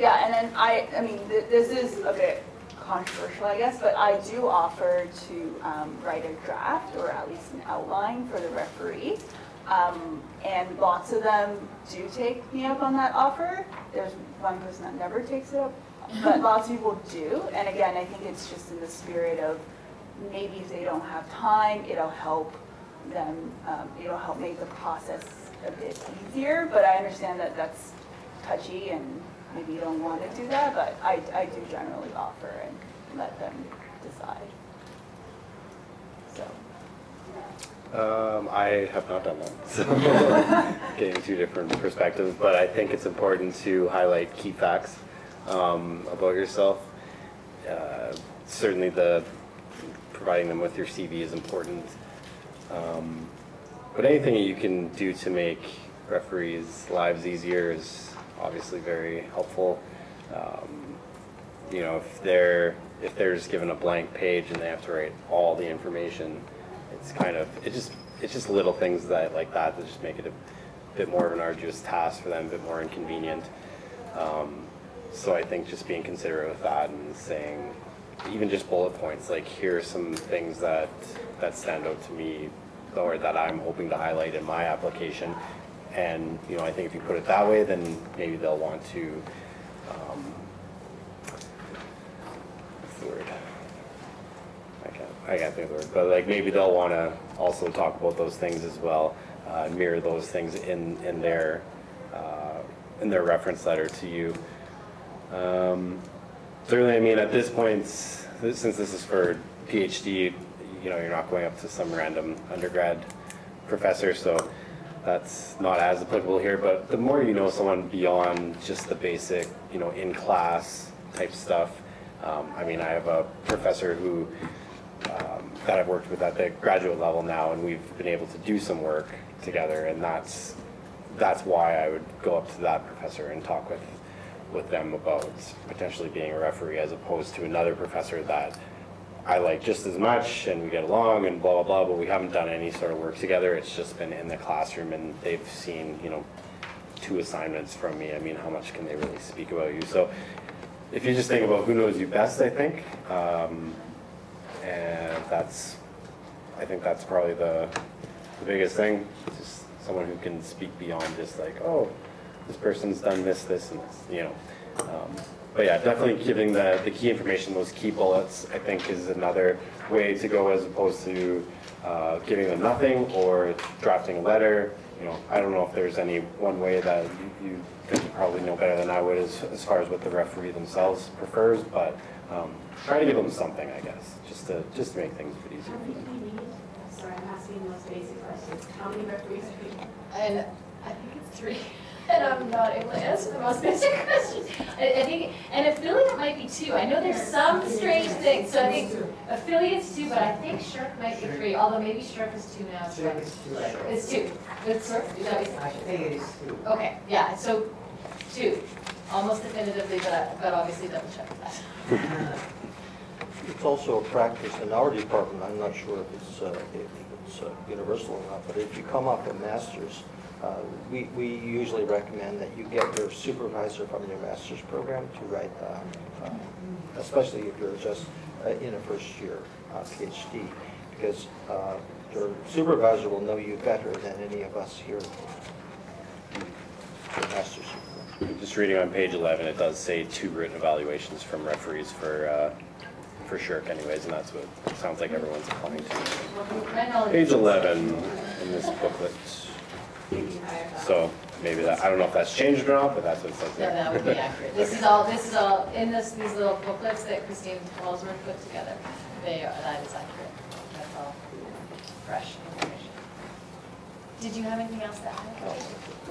Yeah, and then I, I mean, th- this is a bit controversial, I guess, but I do offer to um, write a draft or at least an outline for the referee. Um, And lots of them do take me up on that offer. There's one person that never takes it up, but lots of people do. And again, I think it's just in the spirit of maybe if they don't have time, it'll help them, um, it'll help make the process a bit easier. But I understand that that's touchy and maybe you don't want to do that, but I, I do generally offer and let them decide. So, Um, I have not done that, so getting two different perspectives, but I think it's important to highlight key facts um, about yourself. Uh, certainly, the providing them with your CV is important, um, but anything that you can do to make referees' lives easier is obviously very helpful. Um, you know, if they're if they're just given a blank page and they have to write all the information, it's kind of it just it's just little things that like that that just make it a bit more of an arduous task for them, a bit more inconvenient. Um, so I think just being considerate of that and saying even just bullet points like here are some things that that stand out to me or that I'm hoping to highlight in my application. And you know, I think if you put it that way, then maybe they'll want to. Um, what's the word? I can't, I can't think of the word, but like maybe they'll want to also talk about those things as well, uh, mirror those things in, in their, uh, in their reference letter to you. Um, certainly, I mean, at this point, since this is for PhD, you know, you're not going up to some random undergrad professor, so that's not as applicable here, but the more you know someone beyond just the basic, you know, in-class type stuff. Um, I mean, I have a professor who, um, that I've worked with at the graduate level now, and we've been able to do some work together, and that's, that's why I would go up to that professor and talk with, with them about potentially being a referee as opposed to another professor that I like just as much and we get along and blah, blah, blah, but we haven't done any sort of work together. It's just been in the classroom and they've seen, you know, two assignments from me. I mean, how much can they really speak about you? So if you just think about who knows you best, I think, um, and that's, I think that's probably the, the biggest thing. Just someone who can speak beyond just like, oh, this person's done this, this, and this, you know. Um, but yeah, definitely giving the, the key information, those key bullets, I think is another way to go as opposed to uh, giving them nothing or drafting a letter. You know, I don't know if there's any one way that you, you think you probably know better than I would as, as far as what the referee themselves prefers, but um, try to give them something, I guess, just to just to make things a bit easier How many do you need? Sorry, I'm asking those basic questions. How many referees do you need? And I think it's three, and I'm not able to answer the most basic questions. I, I think, and affiliate might be two. I know there's some strange things, so I think affiliates two, but I think SSHRC might be three, although maybe SSHRC is two now. as well. It's two. It's, is that what- I think it is two. okay, yeah, so two, almost definitively, but, but obviously double check that. It's also a practice in our department, I'm not sure if it's, uh, if it's uh, universal or not, but if you come up a master's, uh, we, we usually recommend that you get your supervisor from your master's program to write, uh, uh, especially if you're just uh, in a first year uh, PhD, because uh, your supervisor will know you better than any of us here. Your master's. Just reading on page 11, it does say two written evaluations from referees for, uh, for SSHRC anyways, and that's what it sounds like everyone's applying to. Page 11 in this booklet. So maybe that, I don't know if that's changed or not, but that's what it says Yeah, there. that would be accurate. This is all, this is all, in this, these little booklets that Christine Walsworth put together, they are, that is accurate. That's all fresh information. Did you have anything else to add?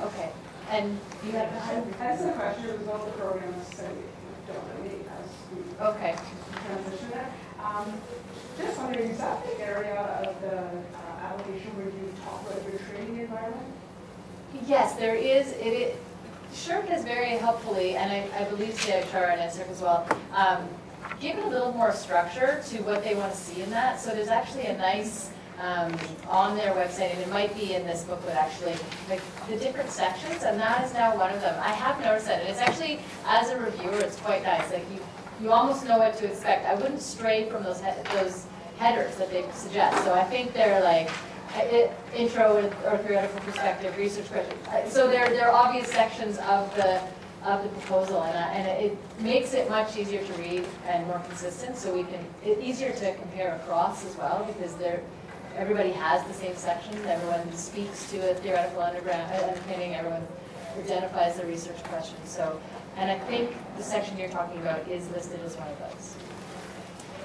Okay, and you had a question? As a question about the program, so you don't really, as we Okay. transition that. Um, Just wondering, is that the area of the uh, application where you talk about your training environment? Yes, there is. It SSHRC has very helpfully, and I, I believe CIHR and NSERC as well, um, given a little more structure to what they want to see in that. So there's actually a nice, um, on their website, and it might be in this booklet actually, like the different sections, and that is now one of them. I have noticed that, and it's actually, as a reviewer, it's quite nice. Like you, you almost know what to expect. I wouldn't stray from those, he- those headers that they suggest. So I think they're like, intro or theoretical perspective, research question. Uh, So there, there are obvious sections of the, of the proposal, and, I- and it makes it much easier to read and more consistent, so we can, it, easier to compare across as well, because there, everybody has the same sections, everyone speaks to a theoretical underground, uh, underpinning, everyone identifies the research question, so, and I think the section you're talking about is listed as one of those.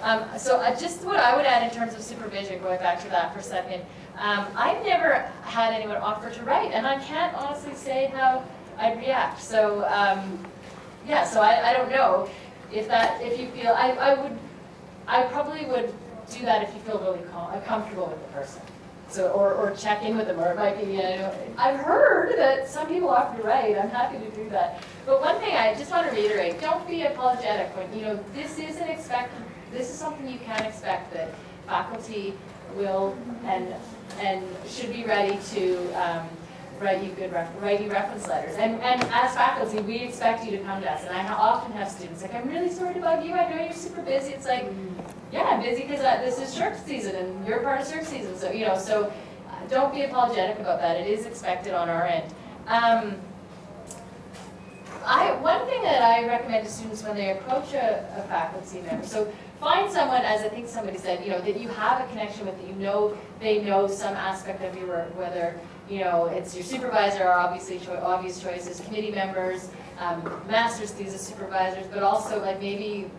Um, so uh, just what I would add in terms of supervision, going back to that for a second, um, I've never had anyone offer to write, and I can't honestly say how I'd react. So, um, yeah, so I, I don't know if that, if you feel, I, I would, I probably would do that if you feel really uh, comfortable with the person. So, or, or check in with them, or it might be, you know, I've heard that some people offer to write, I'm happy to do that. But one thing I just want to reiterate, don't be apologetic when, you know, this is an expect, this is something you can expect that faculty will and, and should be ready to, um, write you good, ref- write you reference letters. And, and as faculty, we expect you to come to us, and I often have students like, I'm really sorry to bug you, I know you're super busy, it's like, yeah, I'm busy because this is SSHRC season, and you're part of SSHRC season, so, you know, so uh, don't be apologetic about that, it is expected on our end. Um, I, one thing that I recommend to students when they approach a, a faculty member, so find someone, as I think somebody said, you know, that you have a connection with, that you know they know some aspect of your work, whether, you know, it's your supervisor, or obviously cho- obvious choices, committee members, um, master's thesis supervisors, but also like maybe,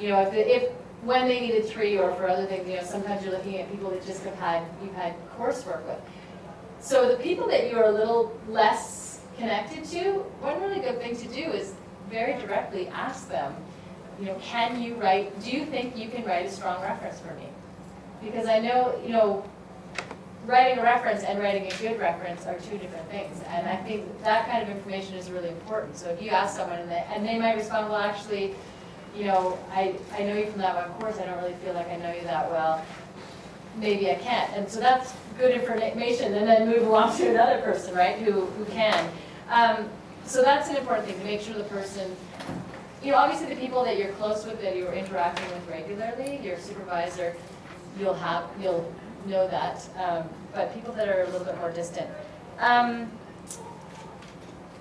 you know, if, if, when they needed three or for other things, you know, sometimes you're looking at people that just have had, you've had coursework with. So the people that you're a little less connected to, one really good thing to do is very directly ask them, you know, can you write, do you think you can write a strong reference for me? Because I know, you know, writing a reference and writing a good reference are two different things. And I think that kind of information is really important. So if you ask someone and they, and they might respond, well, actually, you know, I, I know you from that one course, I don't really feel like I know you that well, maybe I can't. And so that's good information, and then move along to another person, right, who, who can. Um, so that's an important thing, to make sure the person, you know, obviously the people that you're close with, that you're interacting with regularly, your supervisor, you'll have, you'll know that, um, but people that are a little bit more distant. Um,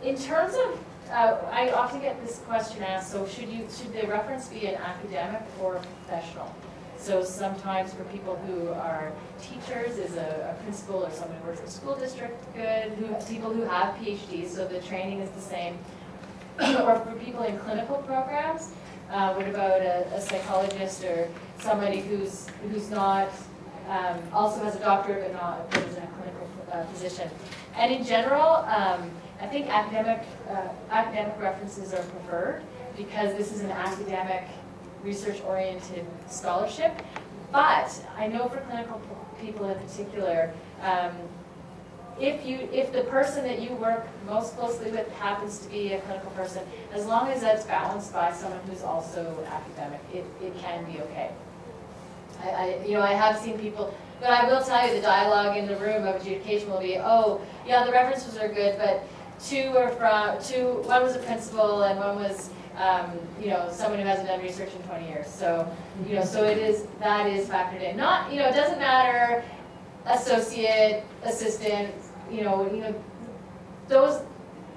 in terms of, uh, I often get this question asked, so should you, should the reference be an academic or professional? So sometimes for people who are teachers, is a, a principal or someone who works in a school district good? Who, people who have PhDs, so the training is the same. Or for people in clinical programs, uh, what about a, a psychologist or somebody who's who's not um, also has a doctorate but not a clinical uh, position? And in general, um, I think academic uh, academic references are preferred because this is an academic research-oriented scholarship. But I know for clinical people in particular, um, if you if the person that you work most closely with happens to be a clinical person, as long as that's balanced by someone who's also academic, it, it can be okay. I, I you know I have seen people, but I will tell you the dialogue in the room of adjudication will be, oh yeah the references are good, but two are from two one was a principal and one was um, you know, someone who hasn't done research in 20 years. So, you know, so it is, that is factored in. Not, you know, it doesn't matter, associate, assistant, you know, you know, those,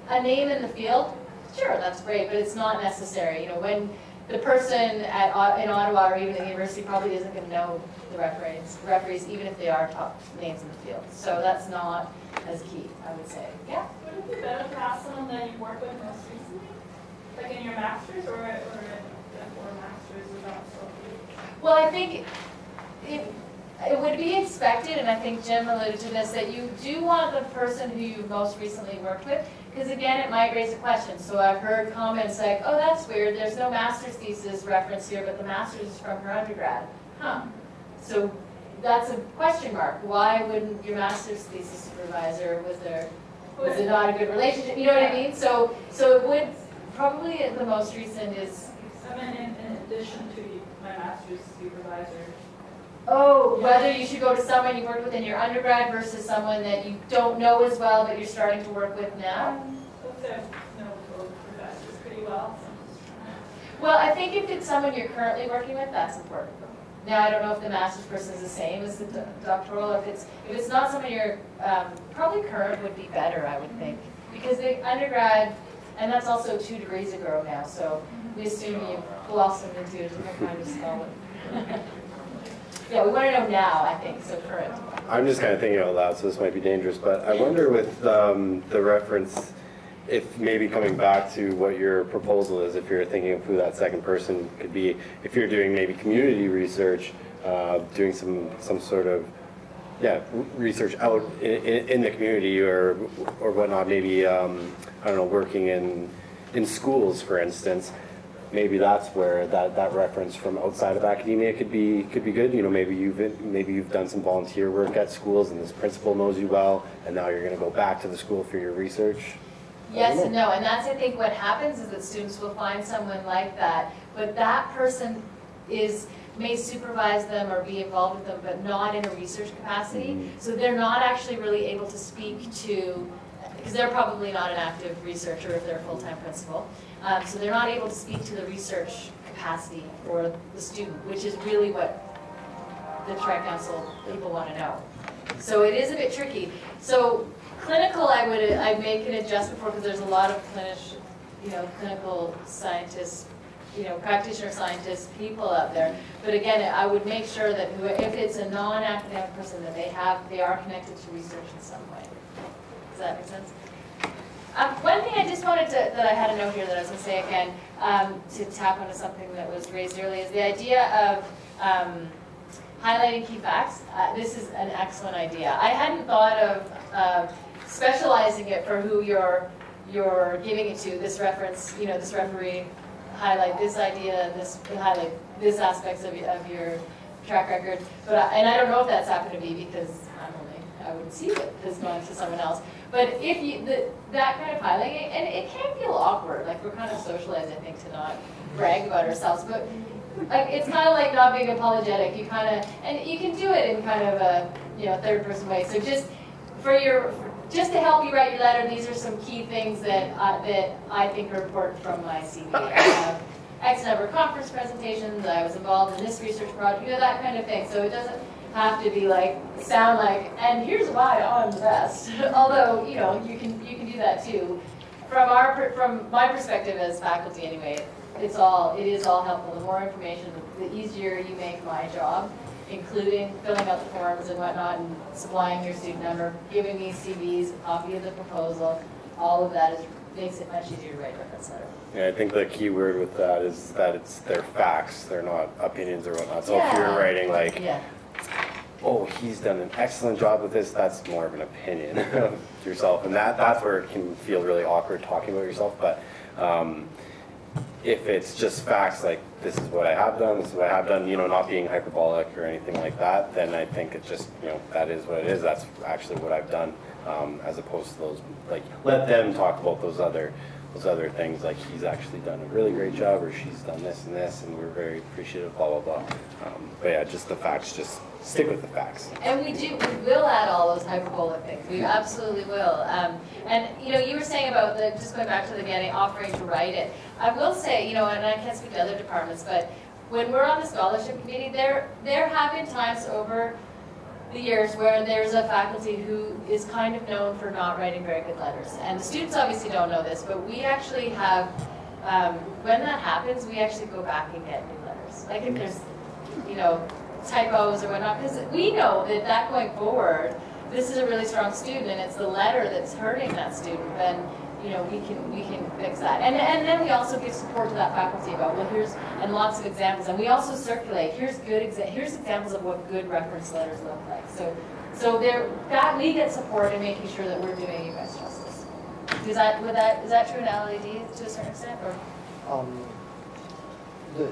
a name in the field, sure, that's great, but it's not necessary. You know, when the person at, in Ottawa or even at the university probably isn't going to know the referees, referees, even if they are top names in the field. So that's not as key, I would say. Yeah? Would it be better to ask someone that you work with most recently? Like in your masters or, or, masters is that so? Well, I think it, it would be expected, and I think Jim alluded to this, that you do want the person who you most recently worked with, because again, it might raise a question. So I've heard comments like, oh, that's weird, there's no master's thesis reference here, but the master's is from her undergrad. Huh. So that's a question mark. Why wouldn't your master's thesis supervisor, was there, was it not a good relationship? You know what I mean? So, so it would, probably the most recent is I mean, in, in addition to my master's supervisor. Oh, whether you should go to someone you worked with in your undergrad versus someone that you don't know as well, but you're starting to work with now? Let's say, I know both professors pretty well, I'm just trying Well, I think if it's someone you're currently working with, that's important. Now, I don't know if the master's person is the same as the doctoral, if it's, if it's not someone you're, um, probably current would be better, I would think. Because the undergrad, and that's also two degrees ago now, so we assume you've blossomed into a different kind of scholar. Yeah, we want to know now, I think, so current. I'm just kind of thinking out loud, so this might be dangerous, but I wonder with um, the reference, if maybe coming back to what your proposal is, if you're thinking of who that second person could be, if you're doing maybe community research, uh, doing some, some sort of, yeah, research out in, in, the community or, or whatnot, maybe, um, I don't know, working in, in schools, for instance, maybe that's where that, that reference from outside of academia could be, could be good. You know, maybe you've, maybe you've done some volunteer work at schools and this principal knows you well, and now you're gonna go back to the school for your research. Yes and no, and that's, I think, what happens is that students will find someone like that, but that person is, may supervise them or be involved with them, but not in a research capacity. Mm-hmm. So they're not actually really able to speak to, because they're probably not an active researcher if they're a full-time principal. Um, so they're not able to speak to the research capacity for the student, which is really what the tri-council people want to know. So it is a bit tricky. So clinical, I would, I'd make an adjustment for, because there's a lot of clinician, you know, clinical scientists, you know, practitioner scientists, people out there. But again, I would make sure that who- if it's a non-academic person, that they have, they are connected to research in some way. Does that make sense? Um, one thing I just wanted to, that I had a note here that I was gonna say again, um, to tap onto something that was raised earlier, is the idea of, um, highlighting key facts. Uh, this is an excellent idea. I hadn't thought of, uh, specializing it for who you're, you're giving it to, this reference, you know, this referee, highlight this idea, this, highlight this aspects of, of your track record. But, I- and I don't know if that's happened to me because I'm only, I wouldn't see that this going to someone else. But if you, the, that kind of highlighting, and it can feel awkward, like we're kind of socialized, I think, to not brag about ourselves, but like, it's kind of like not being apologetic, you kind of, and you can do it in kind of a, you know, third person way. So just for your, just to help you write your letter, these are some key things that, uh, that I think are important from my CV. I have X number of conference presentations, I was involved in this research project, you know, that kind of thing. So it doesn't have to be like, sound like, and here's why I'm the best. Although, you know, you can, you can do that too. From our, from my perspective as faculty anyway, it's all, it is all helpful. The more information, the easier you make my job, including filling out the forms and whatnot, and supplying your student number, giving me CVs, a copy of the proposal, all of that is, makes it much easier to write a reference letter. Yeah, I think the key word with that is that it's, they're facts, they're not opinions or whatnot. So if you're writing like, Yeah. Oh, he's done an excellent job with this, that's more of an opinion of yourself. And that, that's where it can feel really awkward talking about yourself. But um, if it's just facts, like this is what I have done, this is what I have done, you know, not being hyperbolic or anything like that, then I think it just, you know, that is what it is. That's actually what I've done, um, as opposed to those, like, let them talk about those other, those other things, like he's actually done a really great job, or she's done this and this, and we're very appreciative, blah, blah, blah. Um, But yeah, just the facts, just stick with the facts. And we do, we will add all those hyperbolic things, we absolutely will. Um, And, you know, you were saying about the, just going back to the beginning, offering to write it. I will say, you know, and I can't speak to other departments, but when we're on the scholarship committee, there, there have been times over the years where there's a faculty who is kind of known for not writing very good letters. And the students obviously don't know this, but we actually have, um, when that happens, we actually go back and get new letters. Like if there's, you know, typos or whatnot, because we know that that going forward, this is a really strong student and it's the letter that's hurting that student, then, you know, we can, we can fix that. And, and then we also give support to that faculty about, well, here's, and lots of examples, and we also circulate, here's good exa, here's examples of what good reference letters look like. So, so there, that, we get support in making sure that we're doing you guys justice. Is that, would that, is that true in LLED to a certain extent, or? Um, The,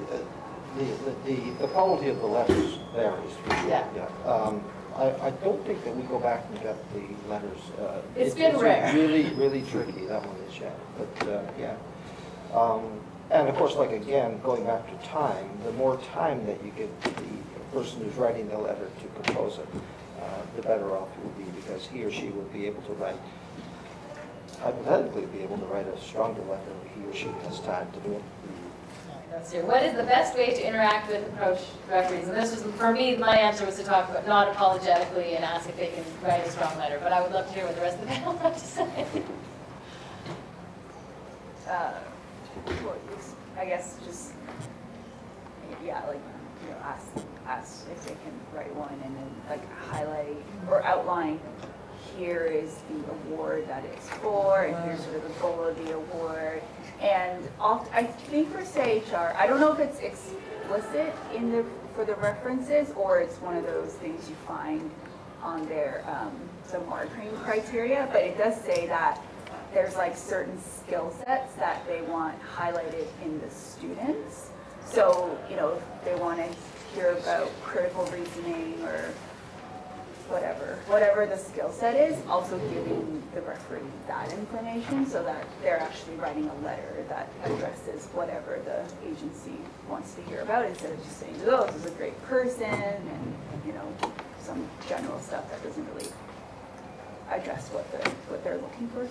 the, the, the quality of the letters varies. sure, Yeah. Um, I, I don't think that we go back and get the letters. uh, It's been a rare. Really, really tricky, that one is, yeah, but, uh, yeah. Um, And of course, like again, going back to time, the more time that you give the person who's writing the letter to compose it, uh, the better off you'll be, because he or she will be able to write, hypothetically be able to write a stronger letter if he or she has time to do it. See, what is the best way to interact with approach referees? And this was, for me, my answer was to talk about not apologetically and ask if they can write a strong letter, but I would love to hear what the rest of the panel have to say. Uh, I guess just, yeah, like, you know, ask, ask if they can write one and then like highlight or outline here is the award that it's for, and here's sort of the goal of the award. And oft, I think for CIHR, I don't know if it's explicit in the, for the references, or it's one of those things you find on their, um, some marking criteria, but it does say that there's like certain skill sets that they want highlighted in the students. So, you know, if they want to hear about critical reasoning or whatever, whatever the skill set is, also giving the referee that information so that they're actually writing a letter that addresses whatever the agency wants to hear about instead of just saying, oh, this is a great person and, you know, some general stuff that doesn't really address what the, what they're looking for.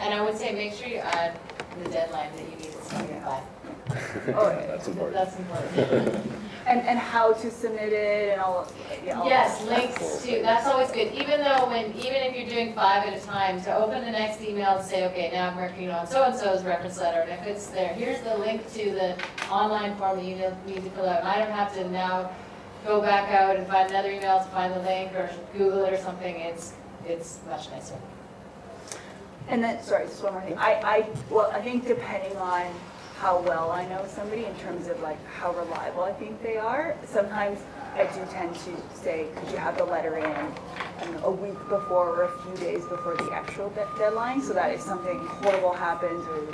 And I would say, make sure you add the deadline that you need to submit by. Oh, yeah. That's important. That's important. And, and how to submit it and all, yeah, all Yes, that. links to, that's always good, even though when, even if you're doing five at a time, to open the next email and say, okay, now I'm working on so-and-so's reference letter, and if it's there, here's the link to the online form that you need to fill out, and I don't have to now go back out and find another email to find the link, or Google it or something, it's, it's much nicer. And then, sorry, just one more thing. I, I, well, I think depending on how well I know somebody in terms of like how reliable I think they are, sometimes I do tend to say, could you have the letter in, know, a week before or a few days before the actual de- deadline, so that if something horrible happens or,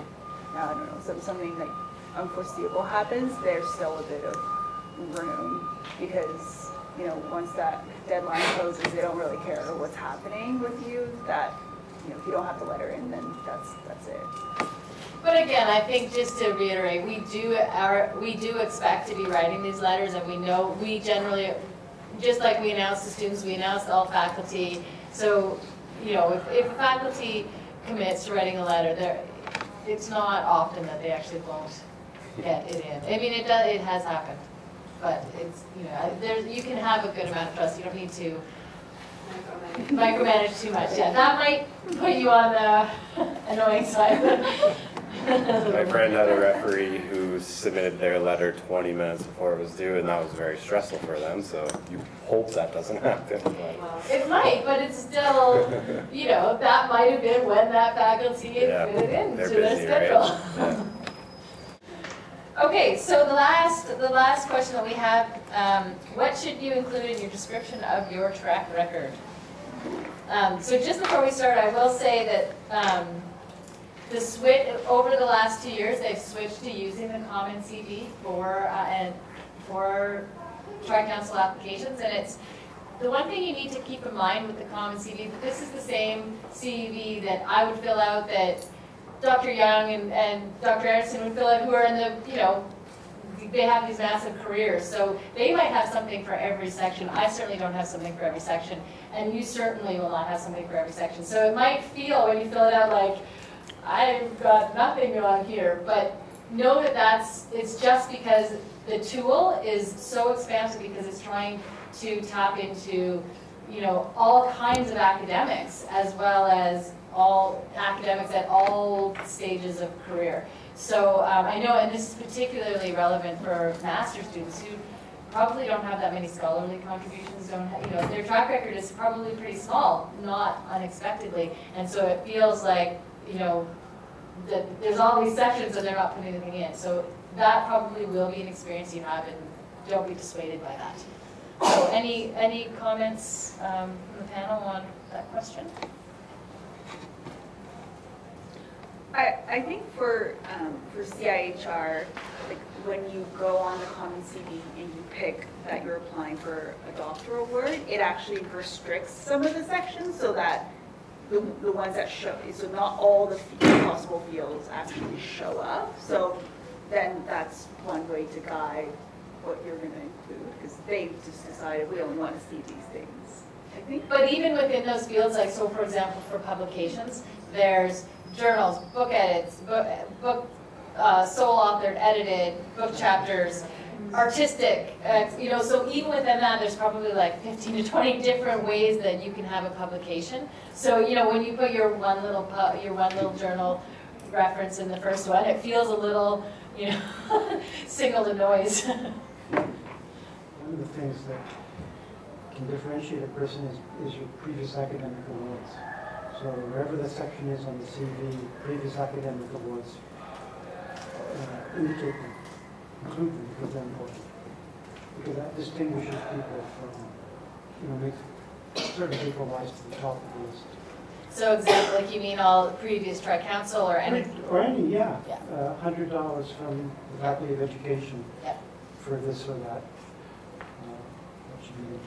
I don't know, some, something like unforeseeable happens, there's still a bit of room, because, you know, once that deadline closes, they don't really care what's happening with you, that, you know, if you don't have the letter in, then that's, that's it. But again, I think just to reiterate, we do, our, we do expect to be writing these letters, and we know, we generally, just like we announced to students, we announced all faculty. So, you know, if, if a faculty commits to writing a letter, there, it's not often that they actually won't get it in. I mean, it does, it has happened, but it's, you know, there's, you can have a good amount of trust, you don't need to micromanage too much, yeah. That might put you on the annoying side. My friend had a referee who submitted their letter 20 minutes before it was due, and that was very stressful for them, so you hope that doesn't happen. but- It might, but it's still, you know, that might have been when that faculty Yeah, fit it into their busy, right? schedule. Yeah. Okay, so the last, the last question that we have, um, what should you include in your description of your track record? Um, so just before we start, I will say that, um, the switch, over the last two years, they've switched to using the common CV for, uh, and for tri-council applications, and it's, the one thing you need to keep in mind with the common CV, that this is the same CV that I would fill out, that Dr. Young and, and Dr. Anderson would fill out, who are in the, you know, they have these massive careers, so they might have something for every section. I certainly don't have something for every section, and you certainly will not have something for every section. So it might feel when you fill it out like, I've got nothing on here, but know that that's, it's just because the tool is so expansive because it's trying to tap into, you know, all kinds of academics as well as all academics at all stages of career. So um, I know, and this is particularly relevant for master students who probably don't have that many scholarly contributions, don't have, you know, their track record is probably pretty small, not unexpectedly. And so it feels like, you know, that there's all these sections and they're not putting anything in. So that probably will be an experience you have and don't be dissuaded by that. So any, any comments um, from the panel on that question? I, I think for, um, for CIHR, like, when you go on the Common CV and you pick that you're applying for a doctoral award, it actually restricts some of the sections so that the, the ones that show, so not all the possible fields actually show up. So then that's one way to guide what you're gonna include, because they've just decided we only want to see these things, I think. But even within those fields, like, so for example, for publications, there's journals, book edits, book, book, uh, sole authored, edited, book chapters, artistic, uh, you know, so even within that, there's probably like fifteen to twenty different ways that you can have a publication. So, you know, when you put your one little your one little journal reference in the first one, it feels a little, you know, signal to noise. One of the things that can differentiate a person is, is your previous academic awards. So wherever the section is on the CV, previous academic awards, uh, indicate them, include them because they're important. Because that distinguishes people from, you know, makes certain people rise to the top of the list. So exactly, like you mean all previous tri-council or any, Or any, yeah. Yeah. Uh, Hundred dollars from the Faculty of Education Yep. for this or that. uh, what you need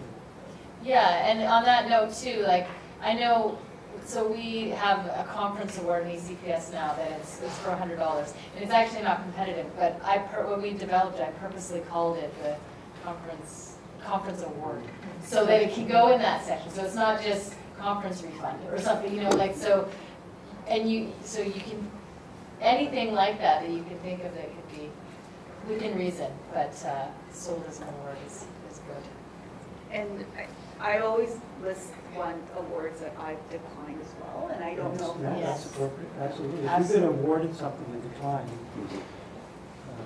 yeah, and on that note too, like, I know, so we have a conference award in ECPS now that it's, it's for hundred dollars. And it's actually not competitive, but I, when we developed I purposely called it the conference, conference award. So that it can go in that section, so it's not just conference refund or something, you know, like, so, and you, so you can, anything like that that you can think of that could be within reason, but, uh, sold as an award is, is good. And I, I always list one awards that I've declined as well, and I don't know. if Yeah, Yes. That's appropriate, absolutely. If you've Absolutely. been awarded something and declined, uh,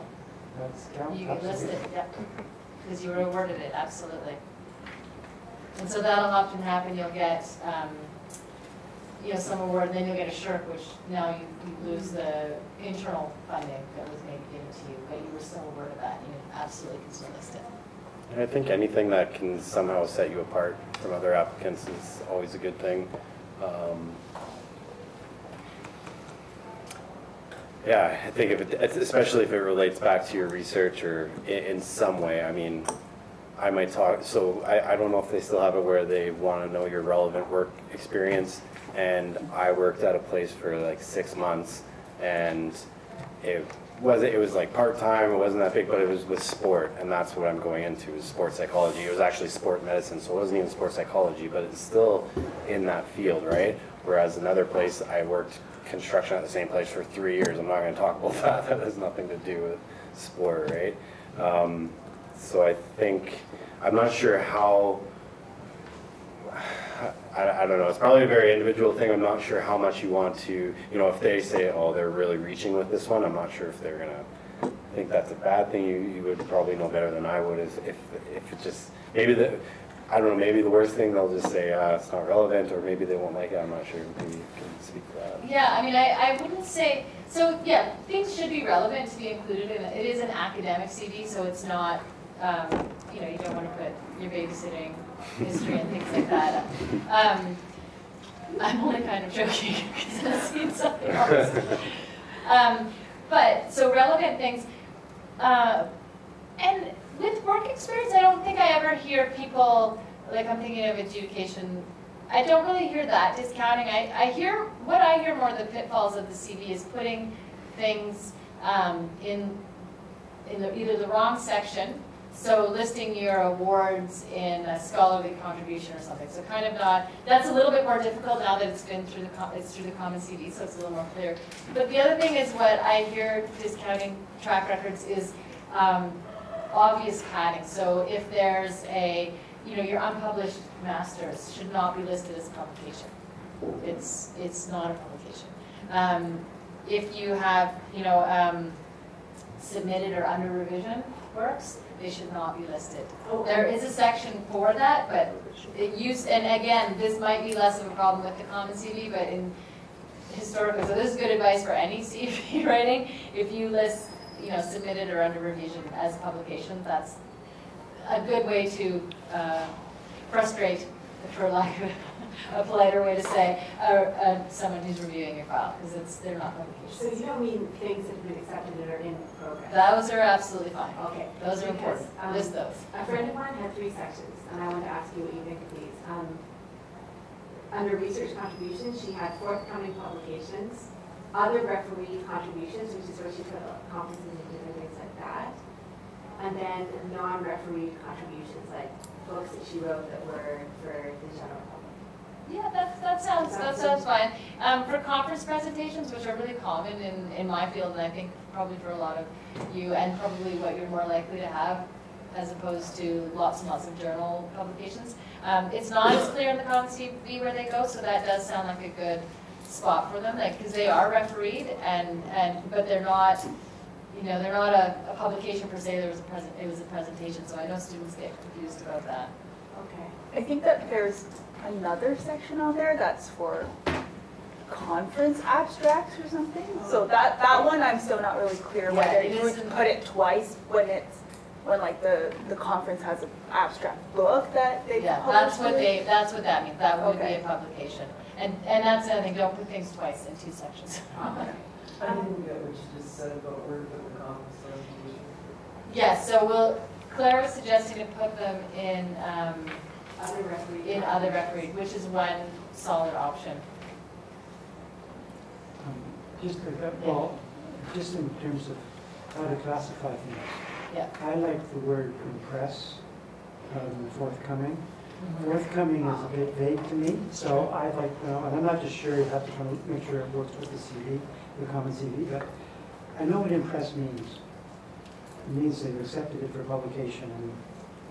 that's count, You get listed, absolutely. yep, because you were awarded it, absolutely. And so that'll often happen, you'll get, um, you know, some award, and then you'll get a SSHRC, which now you, you lose the internal funding that was maybe given to you, but you were still awarded that, and you absolutely can still list it. And I think anything that can somehow set you apart from other applicants is always a good thing. Um, Yeah, I think if it, especially if it relates back to your research or in, in some way, I mean, I might talk, so I, I don't know if they still have it where they want to know your relevant work experience. And I worked at a place for like six months and it wasn't, it was like part-time, it wasn't that big, but it was with sport. And that's what I'm going into, is sport psychology. It was actually sport medicine, so it wasn't even sport psychology, but it's still in that field, right? Whereas another place, I worked construction at the same place for three years. I'm not gonna talk about that, that has nothing to do with sport, right? Um, So I think, I'm not sure how, I, I don't know, it's probably a very individual thing, I'm not sure how much you want to, you know, if they say, oh, they're really reaching with this one, I'm not sure if they're gonna think that's a bad thing, you, you would probably know better than I would, is if, if it just, maybe the, I don't know, maybe the worst thing, they'll just say, uh, it's not relevant, or maybe they won't like it, I'm not sure, maybe you can speak to that. Yeah, I mean, I, I wouldn't say, so, yeah, things should be relevant to be included in it. It is an academic CV, so it's not, um, you know, you don't want to put your babysitting history and things like that. Um, I'm only kind of joking, because I've seen something else. Um, but, so relevant things, uh, and with work experience, I don't think I ever hear people, like I'm thinking of adjudication, I don't really hear that discounting. I, I hear, what I hear more the pitfalls of the CV is putting things um, in, in the, either the wrong section, so listing your awards in a scholarly contribution or something. So kind of not, that's a little bit more difficult now that it's been through the, it's through the common CV, so it's a little more clear. But the other thing is what I hear discounting track records is um, obvious padding. So if there's a, you know, your unpublished masters should not be listed as a publication. It's, it's not a publication. Um, if you have, you know, um, submitted or under revision works, they should not be listed. There is a section for that, but it used, and again, this might be less of a problem with the common CV, but in historically, so this is good advice for any CV writing. If you list, you know, submitted or under revision as publications, that's a good way to uh, frustrate, for lack of a politer way to say, uh, uh, someone who's reviewing your file, because it's, they're not publications. So you don't mean things that have been accepted that are in progress? Those are absolutely fine. Okay. Those are Because, important. um, List those. A friend of mine had three sections, and I want to ask you what you think of these. Um, Under research contributions, she had forthcoming publications, other referee contributions, which is where she put conferences and different things like that. And then non-referee contributions, like books that she wrote that were for the general public. Yeah, that, that sounds, that sounds fine. Um, for conference presentations, which are really common in, in my field, and I think probably for a lot of you, and probably what you're more likely to have, as opposed to lots and lots of journal publications. Um, it's not as clear in the common CV where they go, so that does sound like a good spot for them, like, because they are refereed, and, and, but they're not, you know, they're not a, a publication per se, there was a present, it was a presentation, so I know students get confused about that Okay. I think that there's another section on there that's for conference abstracts or something. So that, that one, I'm still not really clear Yeah, whether you would put it twice when it's, when like the, the conference has an abstract book that they Yeah, publish that's what with. they, that's what that means, that would be a publication. And, and that's the other thing, don't put things twice in two sections. okay. I didn't get what you just said about where to put the comments on Yes, so we'll, Claire was suggesting to put them in, um, Other referee. in other referees, which is one solid option. Um, Just, that- uh, well, just in terms of how to classify things. Yeah. I like the word in press rather um, than forthcoming. Mm-hmm. Forthcoming is a bit vague to me, so I'd like, to know, and I'm not just sure, you have to of make sure it works with the CV, the common CV, but I know what in press means. It means they've accepted it for publication and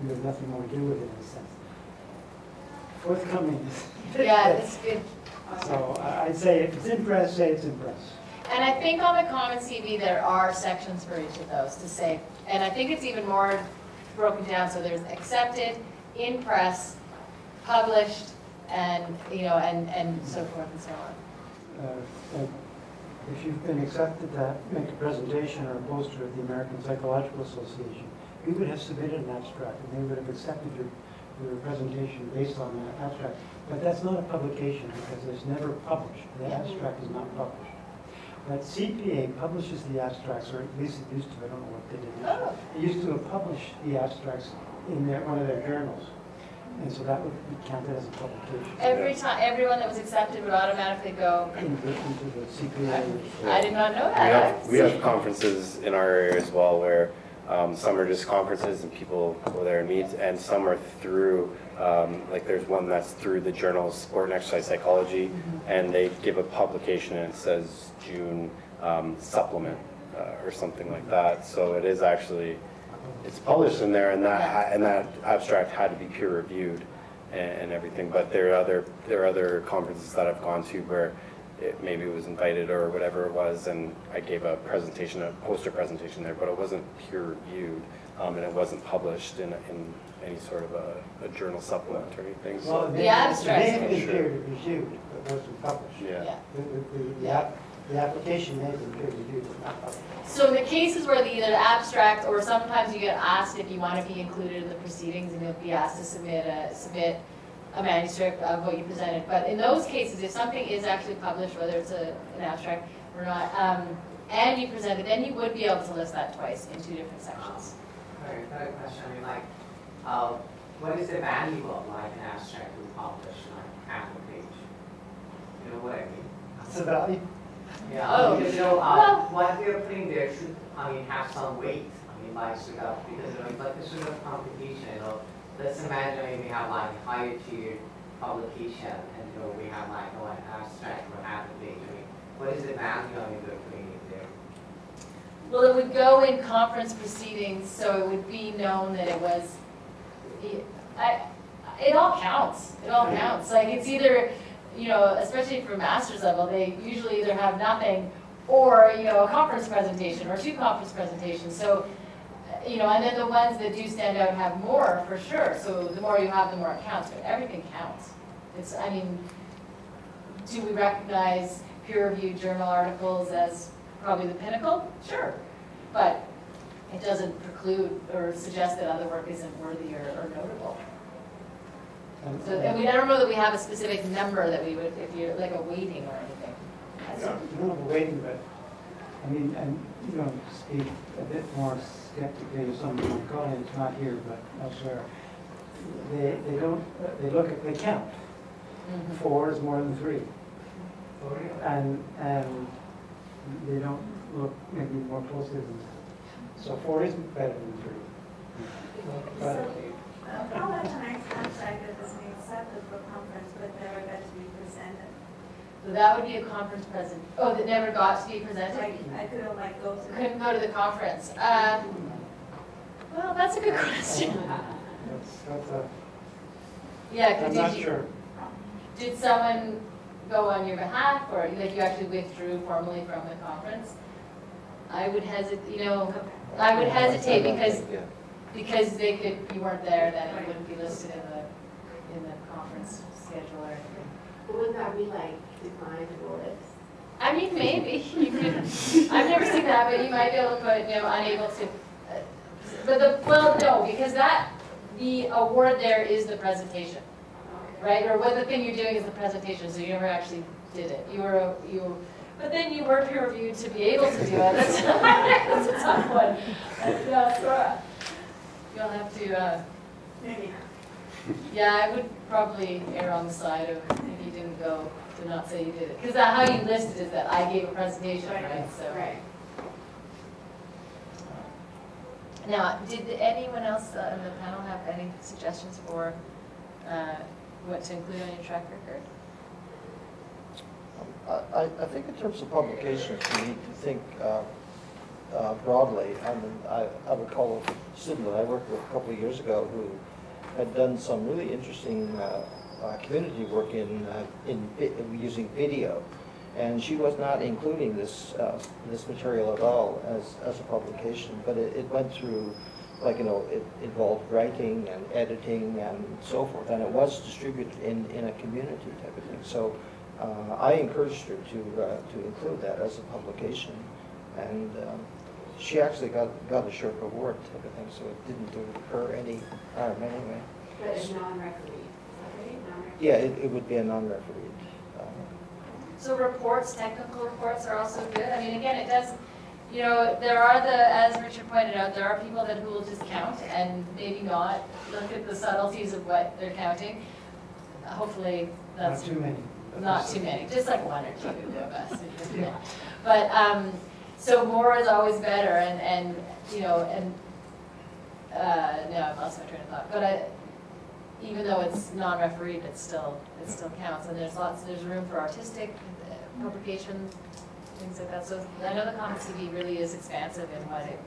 you have nothing more to do with it in a sense. Forthcoming. Yeah, it's good. So I- I'd say if it's in press, say it's in press. And I think on the common CV, there are sections for each of those to say, and I think it's even more broken down, so there's accepted, in press, published, and, you know, and, and so forth and so on. uh, if you've been accepted to make a presentation or a poster at the American Psychological Association, you would have submitted an abstract, and they would have accepted your, your presentation based on that abstract. But that's not a publication, because it's never published. The abstract is not published. But CPA publishes the abstracts, or at least it used to, I don't know what they did. Oh. It used to publish the abstracts in their, one of their journals. And so that would be counted as a publication. Every time, everyone that was accepted would automatically go, Into the, into the CPA. I did not know We that. have, we have conferences in our area as well where um, some are just conferences and people go there and meet, and some are through, um, like there's one that's through the journal Sport and Exercise Psychology, and they give a publication and it says June um, supplement uh, or something like that. So it is actually, it's published in there and that, and that abstract had to be peer reviewed and, and everything. But there are other, there are other conferences that I've gone to where it maybe was invited or whatever it was, and I gave a presentation, a poster presentation there, but it wasn't peer reviewed, um, and it wasn't published in, in any sort of a, a journal supplement or anything, Well, so, it The may- abstracts It may have been peer reviewed, but wasn't published. yeah. Yeah. The, the, the- the, the application may have been peer reviewed, but not published. So in the cases where the either abstract, or sometimes you get asked if you want to be included in the proceedings, and you'll be asked to submit a, submit a manuscript of what you presented. But in those cases, if something is actually published, whether it's a, an abstract or not, um, and you present it, then you would be able to list that twice in two different sections. Sorry, another question, I mean, like, uh, what is the value of like an abstract to publish like half a page? You know what I mean? What's the value? Yeah, Oh, because, you know, well- uh, what they're putting there should, I mean, have some weight, I mean, by sort of, because, you know, it's like a sort of competition, you know, let's imagine we have like higher tier publication, and, you know, we have like, oh, an abstract or a mean, what is the value, they're putting it there? Well, it would go in conference proceedings, so it would be known that it was, I, it all counts, it all counts. Like, it's either, you know, especially for master's level, they usually either have nothing or, you know, a conference presentation or two conference presentations. So, you know, and then the ones that do stand out have more, for sure. So the more you have, the more it counts, but everything counts. It's, I mean, do we recognize peer-reviewed journal articles as probably the pinnacle? Sure. But it doesn't preclude or suggest that other work isn't worthy or, or notable. And- So, and we, I don't know that we have a specific number that we would, if you're, like a weighting or anything. I don't know, waiting, but, I mean, and, you know, speak a bit more skeptically of some of my colleagues, not here, but elsewhere. They, they don't, they look at, they count. Mhm. Four is more than three. For real? And, and they don't look maybe more closely than that. So four isn't better than three. But, Uh, How about an abstract that has been accepted for conference but never got to be presented? So that would be a conference present, oh, that never got to be presented? Like, I couldn't like go to. Couldn't go to the conference. Uh, Well, that's a good question. that's, that's a, Yeah, 'cause I'm did not you, sure. did someone go on your behalf, or like you actually withdrew formally from the conference? I would hesitate, you know, I would hesitate because because they could, you weren't there, then it wouldn't be listed in the, in the conference schedule or anything. But wouldn't that be like declined or? I mean, maybe, you could, I've never seen that, but you might be able to put, you know, unable to. uh, But the, well, no, because that, the award there is the presentation, right? Or what the thing you're doing is the presentation, so you never actually did it. You were, a, you, but then you were peer reviewed to be able to do it. That's, that's a tough one. Yeah, so uh, you'll have to, uh, Maybe. yeah, I would probably err on the side of if you didn't go, to not say you did it. Because how you listed is that I gave a presentation, right? So. Right. Now, did anyone else uh, in the panel have any suggestions for uh, what to include on your track record? I, I- I think in terms of publications, we need to think uh, uh, broadly. I mean, I, I recall a student that I worked with a couple of years ago who had done some really interesting uh, uh, community work in, uh, in, using video. And she was not including this, uh, this material at all as, as a publication, but it, it went through, like, you know, it involved writing and editing and so forth, and it was distributed in, in a community type of thing. So uh, I encouraged her to, uh, to include that as a publication, and she actually got, got a Sherpa award type of thing, so it didn't do her any harm anyway. But it's non-referee, is that right? Non-referee? Yeah, it, it would be a non-refereed. um, So reports, technical reports are also good. I mean, again, it does, you know, there are the, as Richard pointed out, there are people that who will just count and maybe not look at the subtleties of what they're counting. Hopefully, Not that's too many. not too many, just like one or two of us. Yeah. But, um, so more is always better and, and, you know, and, uh, no, I've lost my train of thought. But I, even though it's non-refereed, it still, it still counts. And there's lots, there's room for artistic uh, publication, things like that. So I know the Common CV really is expansive in what it,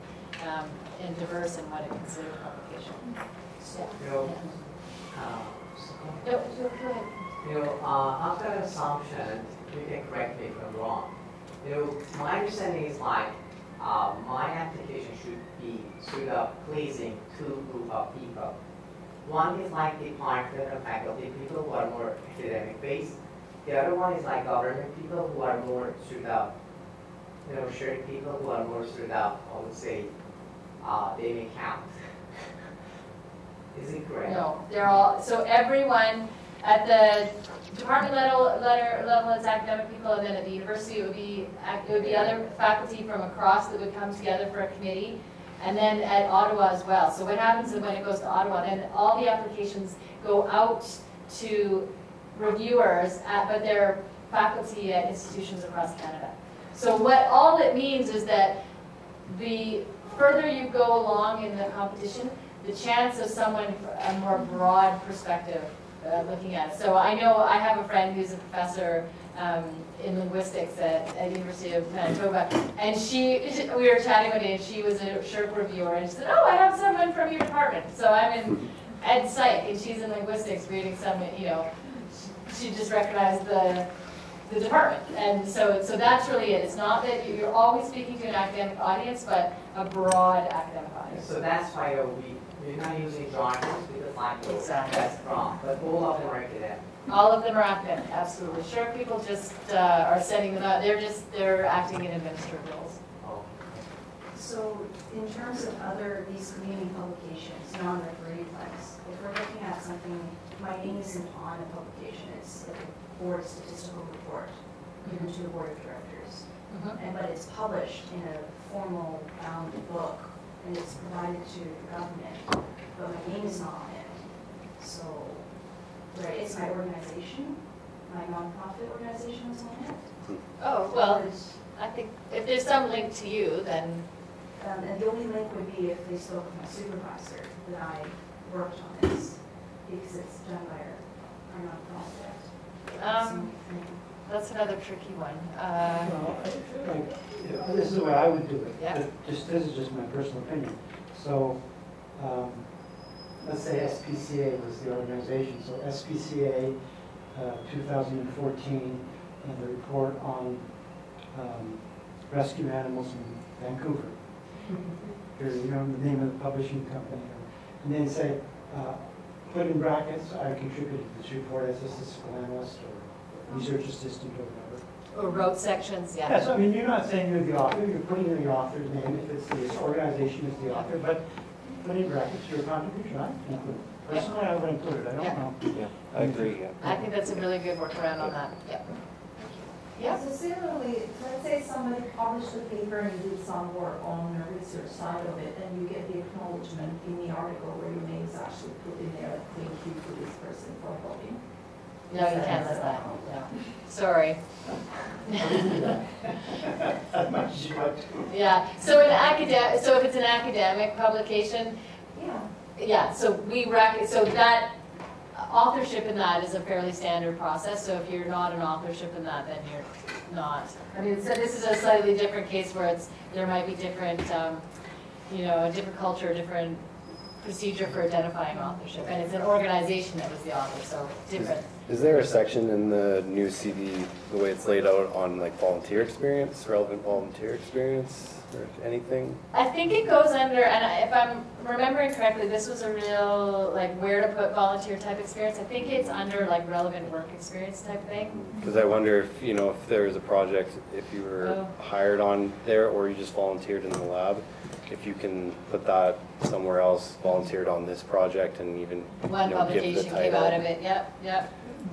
um, and diverse in what it considers publication. So, You know, yeah. uh, No. You know, uh, after an assumption, you can correct me if I'm wrong. You know, my understanding is like, uh, my application should be sort of pleasing two group of people. One is like the department and faculty people who are more academic based. The other one is like government people who are more sort of, you know, sharing people who are more sort of, I would say, uh, they may count. Is it correct? No, they're all, so everyone at the department level, letter, level is academic people, and then at the university, it would be, it would be other faculty from across that would come together for a committee, and then at Ottawa as well. So what happens is when it goes to Ottawa, then all the applications go out to reviewers, at, but they're faculty at institutions across Canada. So what, all it means is that the further you go along in the competition, the chance of someone, a more broad perspective, uh, looking at it. So I know, I have a friend who's a professor um, in linguistics at, at University of Manitoba, and she, we were chatting one day, and she was a SSHRC reviewer, and she said, oh, I have someone from your department. So I'm in ed psych, and she's in linguistics reading some, you know, she just recognized the, the department. And so, so that's really it. It's not that you- you're always speaking to an academic audience, but a broad academic audience. So that's why we, we're not using jargons because oh, Exactly. that's wrong, but all of them are academic. All of them are academic, absolutely. Sure, people just uh, are setting them out, they're just, they're acting in administrative roles. So in terms of other, these community publications, non-refereed ones, if we're looking at something, my name isn't on a publication, it's like a board statistical report given to the board of directors. And, but it's published in a formal bound book, and it's provided to the government, but my name is not on it. So, right, it's my organization, my nonprofit organization is on it. Oh, well, I think if there's some link to you, then, Um, and the only link would be if they spoke with my supervisor that I worked on this, because it's done by our, our nonprofit. That's um, that's another tricky one. Uh, Well, I- like, you know, This is the way I would do it. Yeah. Just, this is just my personal opinion. So, um, let's say SPCA was the organization, so SPCA, uh, 2014, and the report on um, rescue animals in Vancouver. Or, you know, the name of the publishing company and then say, uh, put in brackets, I contributed to this report as a statistical analyst or research assistant or whatever. Or wrote sections, yeah. Yes, I mean, you're not saying you're the author, you're putting in the author's name if it's the organization is the author, but put in brackets your contribution, I include. Personally, I would include it, I don't know. Yeah, I agree, yeah. I think that's a really good workaround on that, yeah. Yeah. So similarly, let's say somebody published a paper and you did some work on the research side of it, and you get the acknowledgement in the article where your name is actually put in there, thank you to this person for helping. No, you can't list that, no. Sorry. Yeah, so an academic, so if it's an academic publication, Yeah. yeah, so we rec, so that, authorship in that is a fairly standard process, so if you're not an authorship in that, then you're not. I mean, so this is a slightly different case where it's, there might be different, um, you know, a different culture, a different procedure for identifying authorship, and it's an organization that was the author, so different. Is there a section in the new CV, the way it's laid out, on like volunteer experience, relevant volunteer experience, or anything? I think it goes under, and I- if I'm remembering correctly, this was a real, like, where to put volunteer type experience. I think it's under like relevant work experience type thing. Because I wonder if, you know, if there was a project, if you were Oh. hired on there or you just volunteered in the lab, if you can put that somewhere else, volunteered on this project and even, you One know, give the publication came out of it, yep, yep,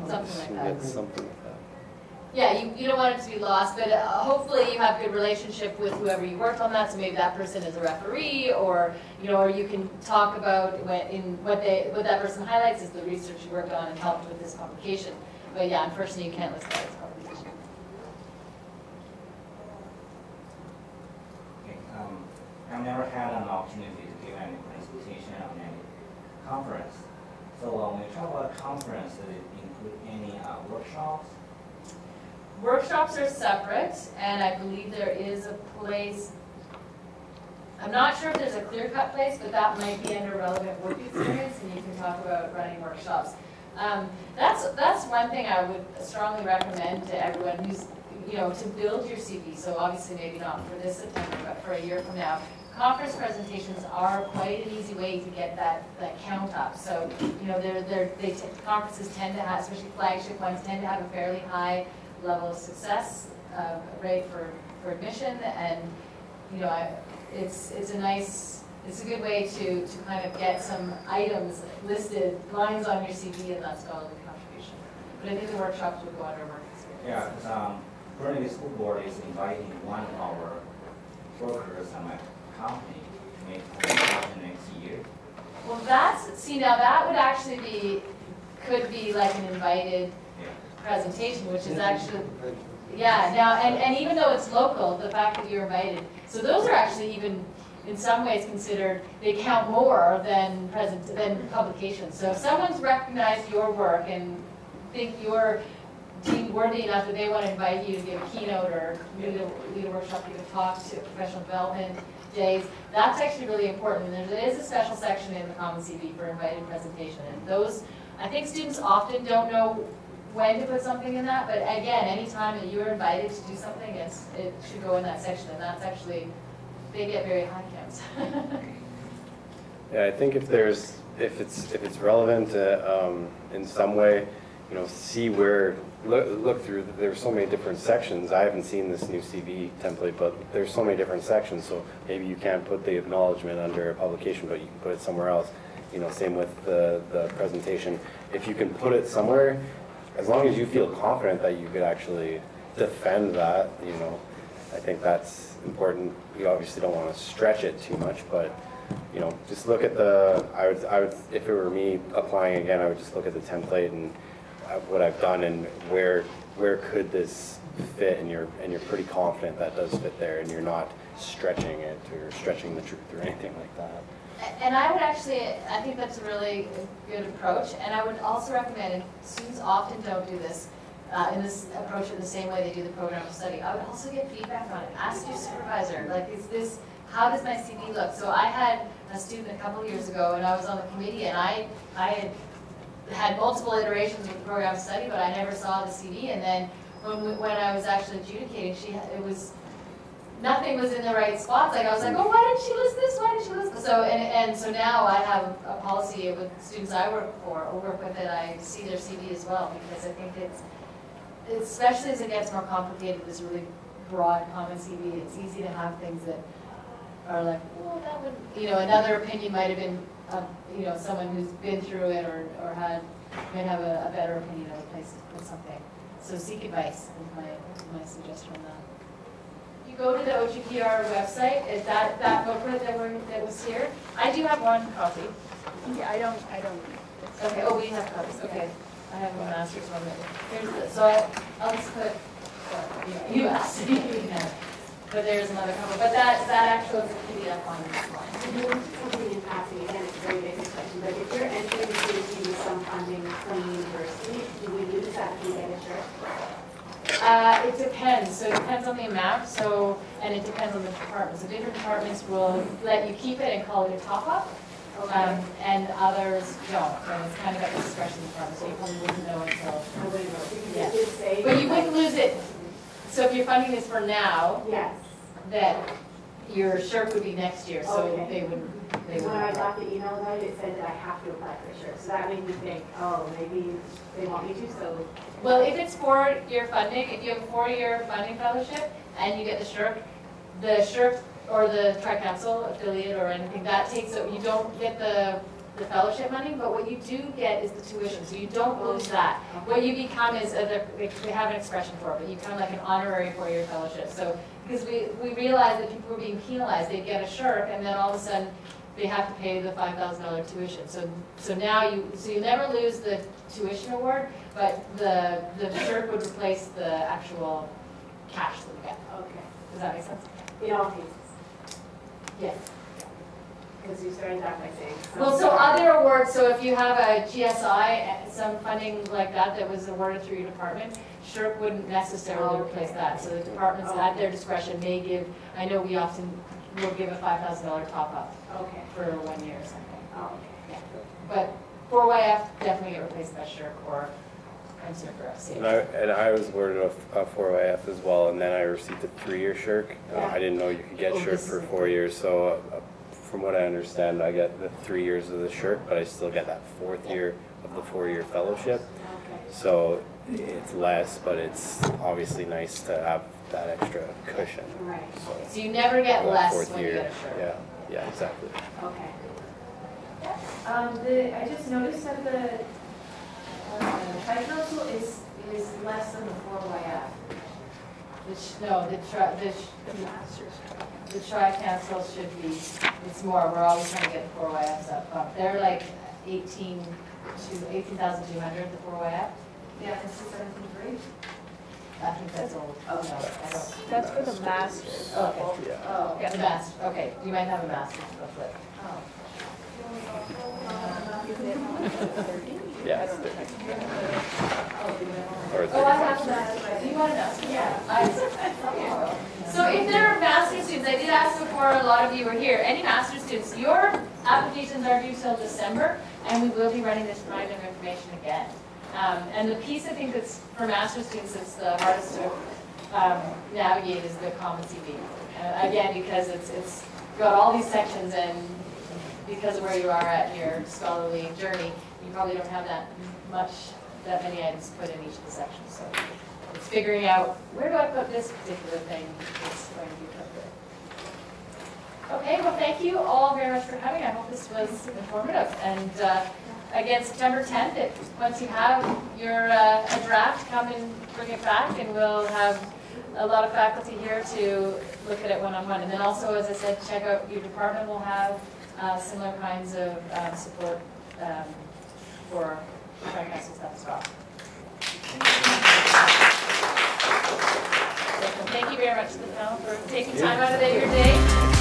something like that. Something like that. Yeah, you, you don't want it to be lost, but uh, hopefully you have good relationship with whoever you worked on that, so maybe that person is a referee, or, you know, or you can talk about when, in, what they, what that person highlights is the research you worked on and helped with this publication. But yeah, unfortunately, you can't list that as publication. Okay, um, I've never had an opportunity to give any presentation on any conference. So uh, when we talk about conference, it include any uh, workshops? Workshops are separate, and I believe there is a place, I'm not sure if there's a clear-cut place, but that might be under relevant work experience, and you can talk about running workshops. Um, That's, that's one thing I would strongly recommend to everyone who's, you know, to build your CV, so obviously maybe not for this September, but for a year from now. Conference presentations are quite an easy way to get that, that count up, so, you know, they're, they're, they, conferences tend to have, especially flagship ones, tend to have a fairly high level of success uh, rate for, for admission, and, you know, I- it's, it's a nice, it's a good way to, to kind of get some items listed, lines on your CV, and that's scholarly contribution. But I think the workshops would go under work experience. Yeah, um, currently the school board is inviting one of our workers my company to make a presentation next year. Well, that's, see, now that would actually be, could be like an invited Yeah. presentation, which is actually, Yeah, now, and, and even though it's local, the fact that you're invited, so those are actually even, in some ways considered, they count more than present, than publications. So if someone's recognized your work and think you're deemed worthy enough that they want to invite you to give a keynote or lead a, lead a workshop, give a talk to professional development days, that's actually really important. There is a special section in the Common CV for invited presentation. And those, I think students often don't know when to put something in that, but again, anytime that you're invited to do something, it should go in that section, and that's actually, they get very high counts. Yeah, I think if there's, if it's, if it's relevant uh, um, in some way, you know, see where, look, look through, there's so many different sections. I haven't seen this new CV template, but there's so many different sections, so maybe you can't put the acknowledgement under a publication, but you can put it somewhere else. You know, same with the, the presentation. If you can put it somewhere, as long as you feel confident that you could actually defend that, you know, I think that's important. You obviously don't want to stretch it too much, but, you know, just look at the, I would, I would, if it were me applying again, I would just look at the template and what I've done and where, where could this fit, and you're, and you're pretty confident that does fit there, and you're not stretching it or stretching the truth or anything like that. And I would actually, I think that's a really good approach, and I would also recommend, students often don't do this, uh, in this, approach in the same way they do the program of study, I would also get feedback on it. Ask your supervisor, like, is this, how does my CV look? So I had a student a couple years ago, and I was on the committee, and I, I had had multiple iterations with the program study, but I never saw the CD. and then when, we- when I was actually adjudicating, she, had- it was, nothing was in the right spots, like I was like, oh, why didn't she list this, why didn't she list this? So, and, and so now I have a policy with students I work for, or work with, that I see their CV as well, because I think it's, especially as it gets more complicated, this really broad common CV, it's easy to have things that are like, well, that would, you know, another opinion might have been, uh, you know, someone who's been through it or, or had, might have a, a better opinion of a place to put something. So seek advice is my, my suggestion on that. You go to the OGPR website, is that, that booklet that were, that was here? I do have one copy. Yeah, I don't, I don't. Okay, oh, we have copies, okay. I have a master's one. Here's the, so I, I'll just put, uh, you asked, you can have it. But there's another couple, but that, that actual is a PDF on this line. To do something in passing, again, it's a very basic question, but if you're entering into some funding from the university, do we lose that if we get a SSHRC? Uh, it depends, so it depends on the amount, so, and it depends on the department. So different departments will let you keep it and call it a top-up, um, and others don't, and it's kind of at the discretion of the department, so you probably wouldn't know until, Nobody knows, Yeah. it did say. but you wouldn't lose it. So if you're funding this for now, Yes, that your SSHRC would be next year, so Okay. they would, they because would. when I got the email about it, it said that I have to apply for a SSHRC, so that made me think, oh, maybe they want me to, so. Well, if it's four-year funding, if you have a four-year funding fellowship and you get the SSHRC, the SSHRC or the tri-council affiliate or anything, that takes, it- you don't get the, the fellowship money, but what you do get is the tuition, so you don't lose oh, that. What you become is, a- we we have an expression for it, but you become like an honorary four-year fellowship. So, because we, we realized that people were being penalized, they'd get a SSHRC and then all of a sudden, they have to pay the five thousand dollar tuition. So, so now you, so you never lose the tuition award, but the, the SSHRC would replace the actual cash that you get. Okay, Does that make sense? in all cases, Yes. because you started that by saying. Well, so other awards, so if you have a GSI, some funding like that that was awarded through your department, SSHRC wouldn't necessarily replace that. So the departments at their discretion may give, I know we often will give a five thousand dollar top-up Okay, for one year or something. oh, okay. But 4YF definitely get replaced by SSHRC or NSERC or And I, FCA. and I was awarded a, a four YF as well, and then I received a three-year SSHRC. Uh, I didn't know you could get Oh, SSHRC this for is- four years, so uh, from what I understand, I get the three years of the SSHRC, but I still get that fourth year of the four-year fellowship. Okay. So it's less, but it's obviously nice to have that extra cushion. Right, So So you never get that less fourth when you year, get a SSHRC. Yeah, yeah, exactly. okay. Um, the, I just noticed that the, uh, tri-council is, is less than the four YF. The sh- No, the tri, the, sh- the tri-council should be, it's more, we're always trying to get the four YFs up. up. They're like eighteen to, eighteen thousand two hundred, the four YF. Yeah, this is seventeen three. I think that's old. Oh, no, I don't. That's for the masters oh, level. Yeah. Oh, yeah, the master, okay, you might have a master's booklet. Yeah. Oh. Or Oh, I have that. Do you want to know? Yeah. I- So if there are master's students, I did ask before a lot of you were here, any master's students, your applications are due till December, and we will be running this kind of information again. Um, and the piece I think that's, for master's students, that's the hardest to, um, navigate is the common CV. Uh, Again, because it's, it's got all these sections and because of where you are at your scholarly journey, you probably don't have that much, that many items put in each of the sections, so it's figuring out, where do I put this particular thing that's going to be appropriate? Okay, well, thank you all very much for coming, I hope this was informative, and, uh, again, September tenth, it, once you have your, uh, a draft, come and bring it back, and we'll have a lot of faculty here to look at it one-on-one, and then also, as I said, check out, your department will have, uh, similar kinds of, uh, support, um, for tri-council stuff as well. Thank you very much to the panel for taking time out of your day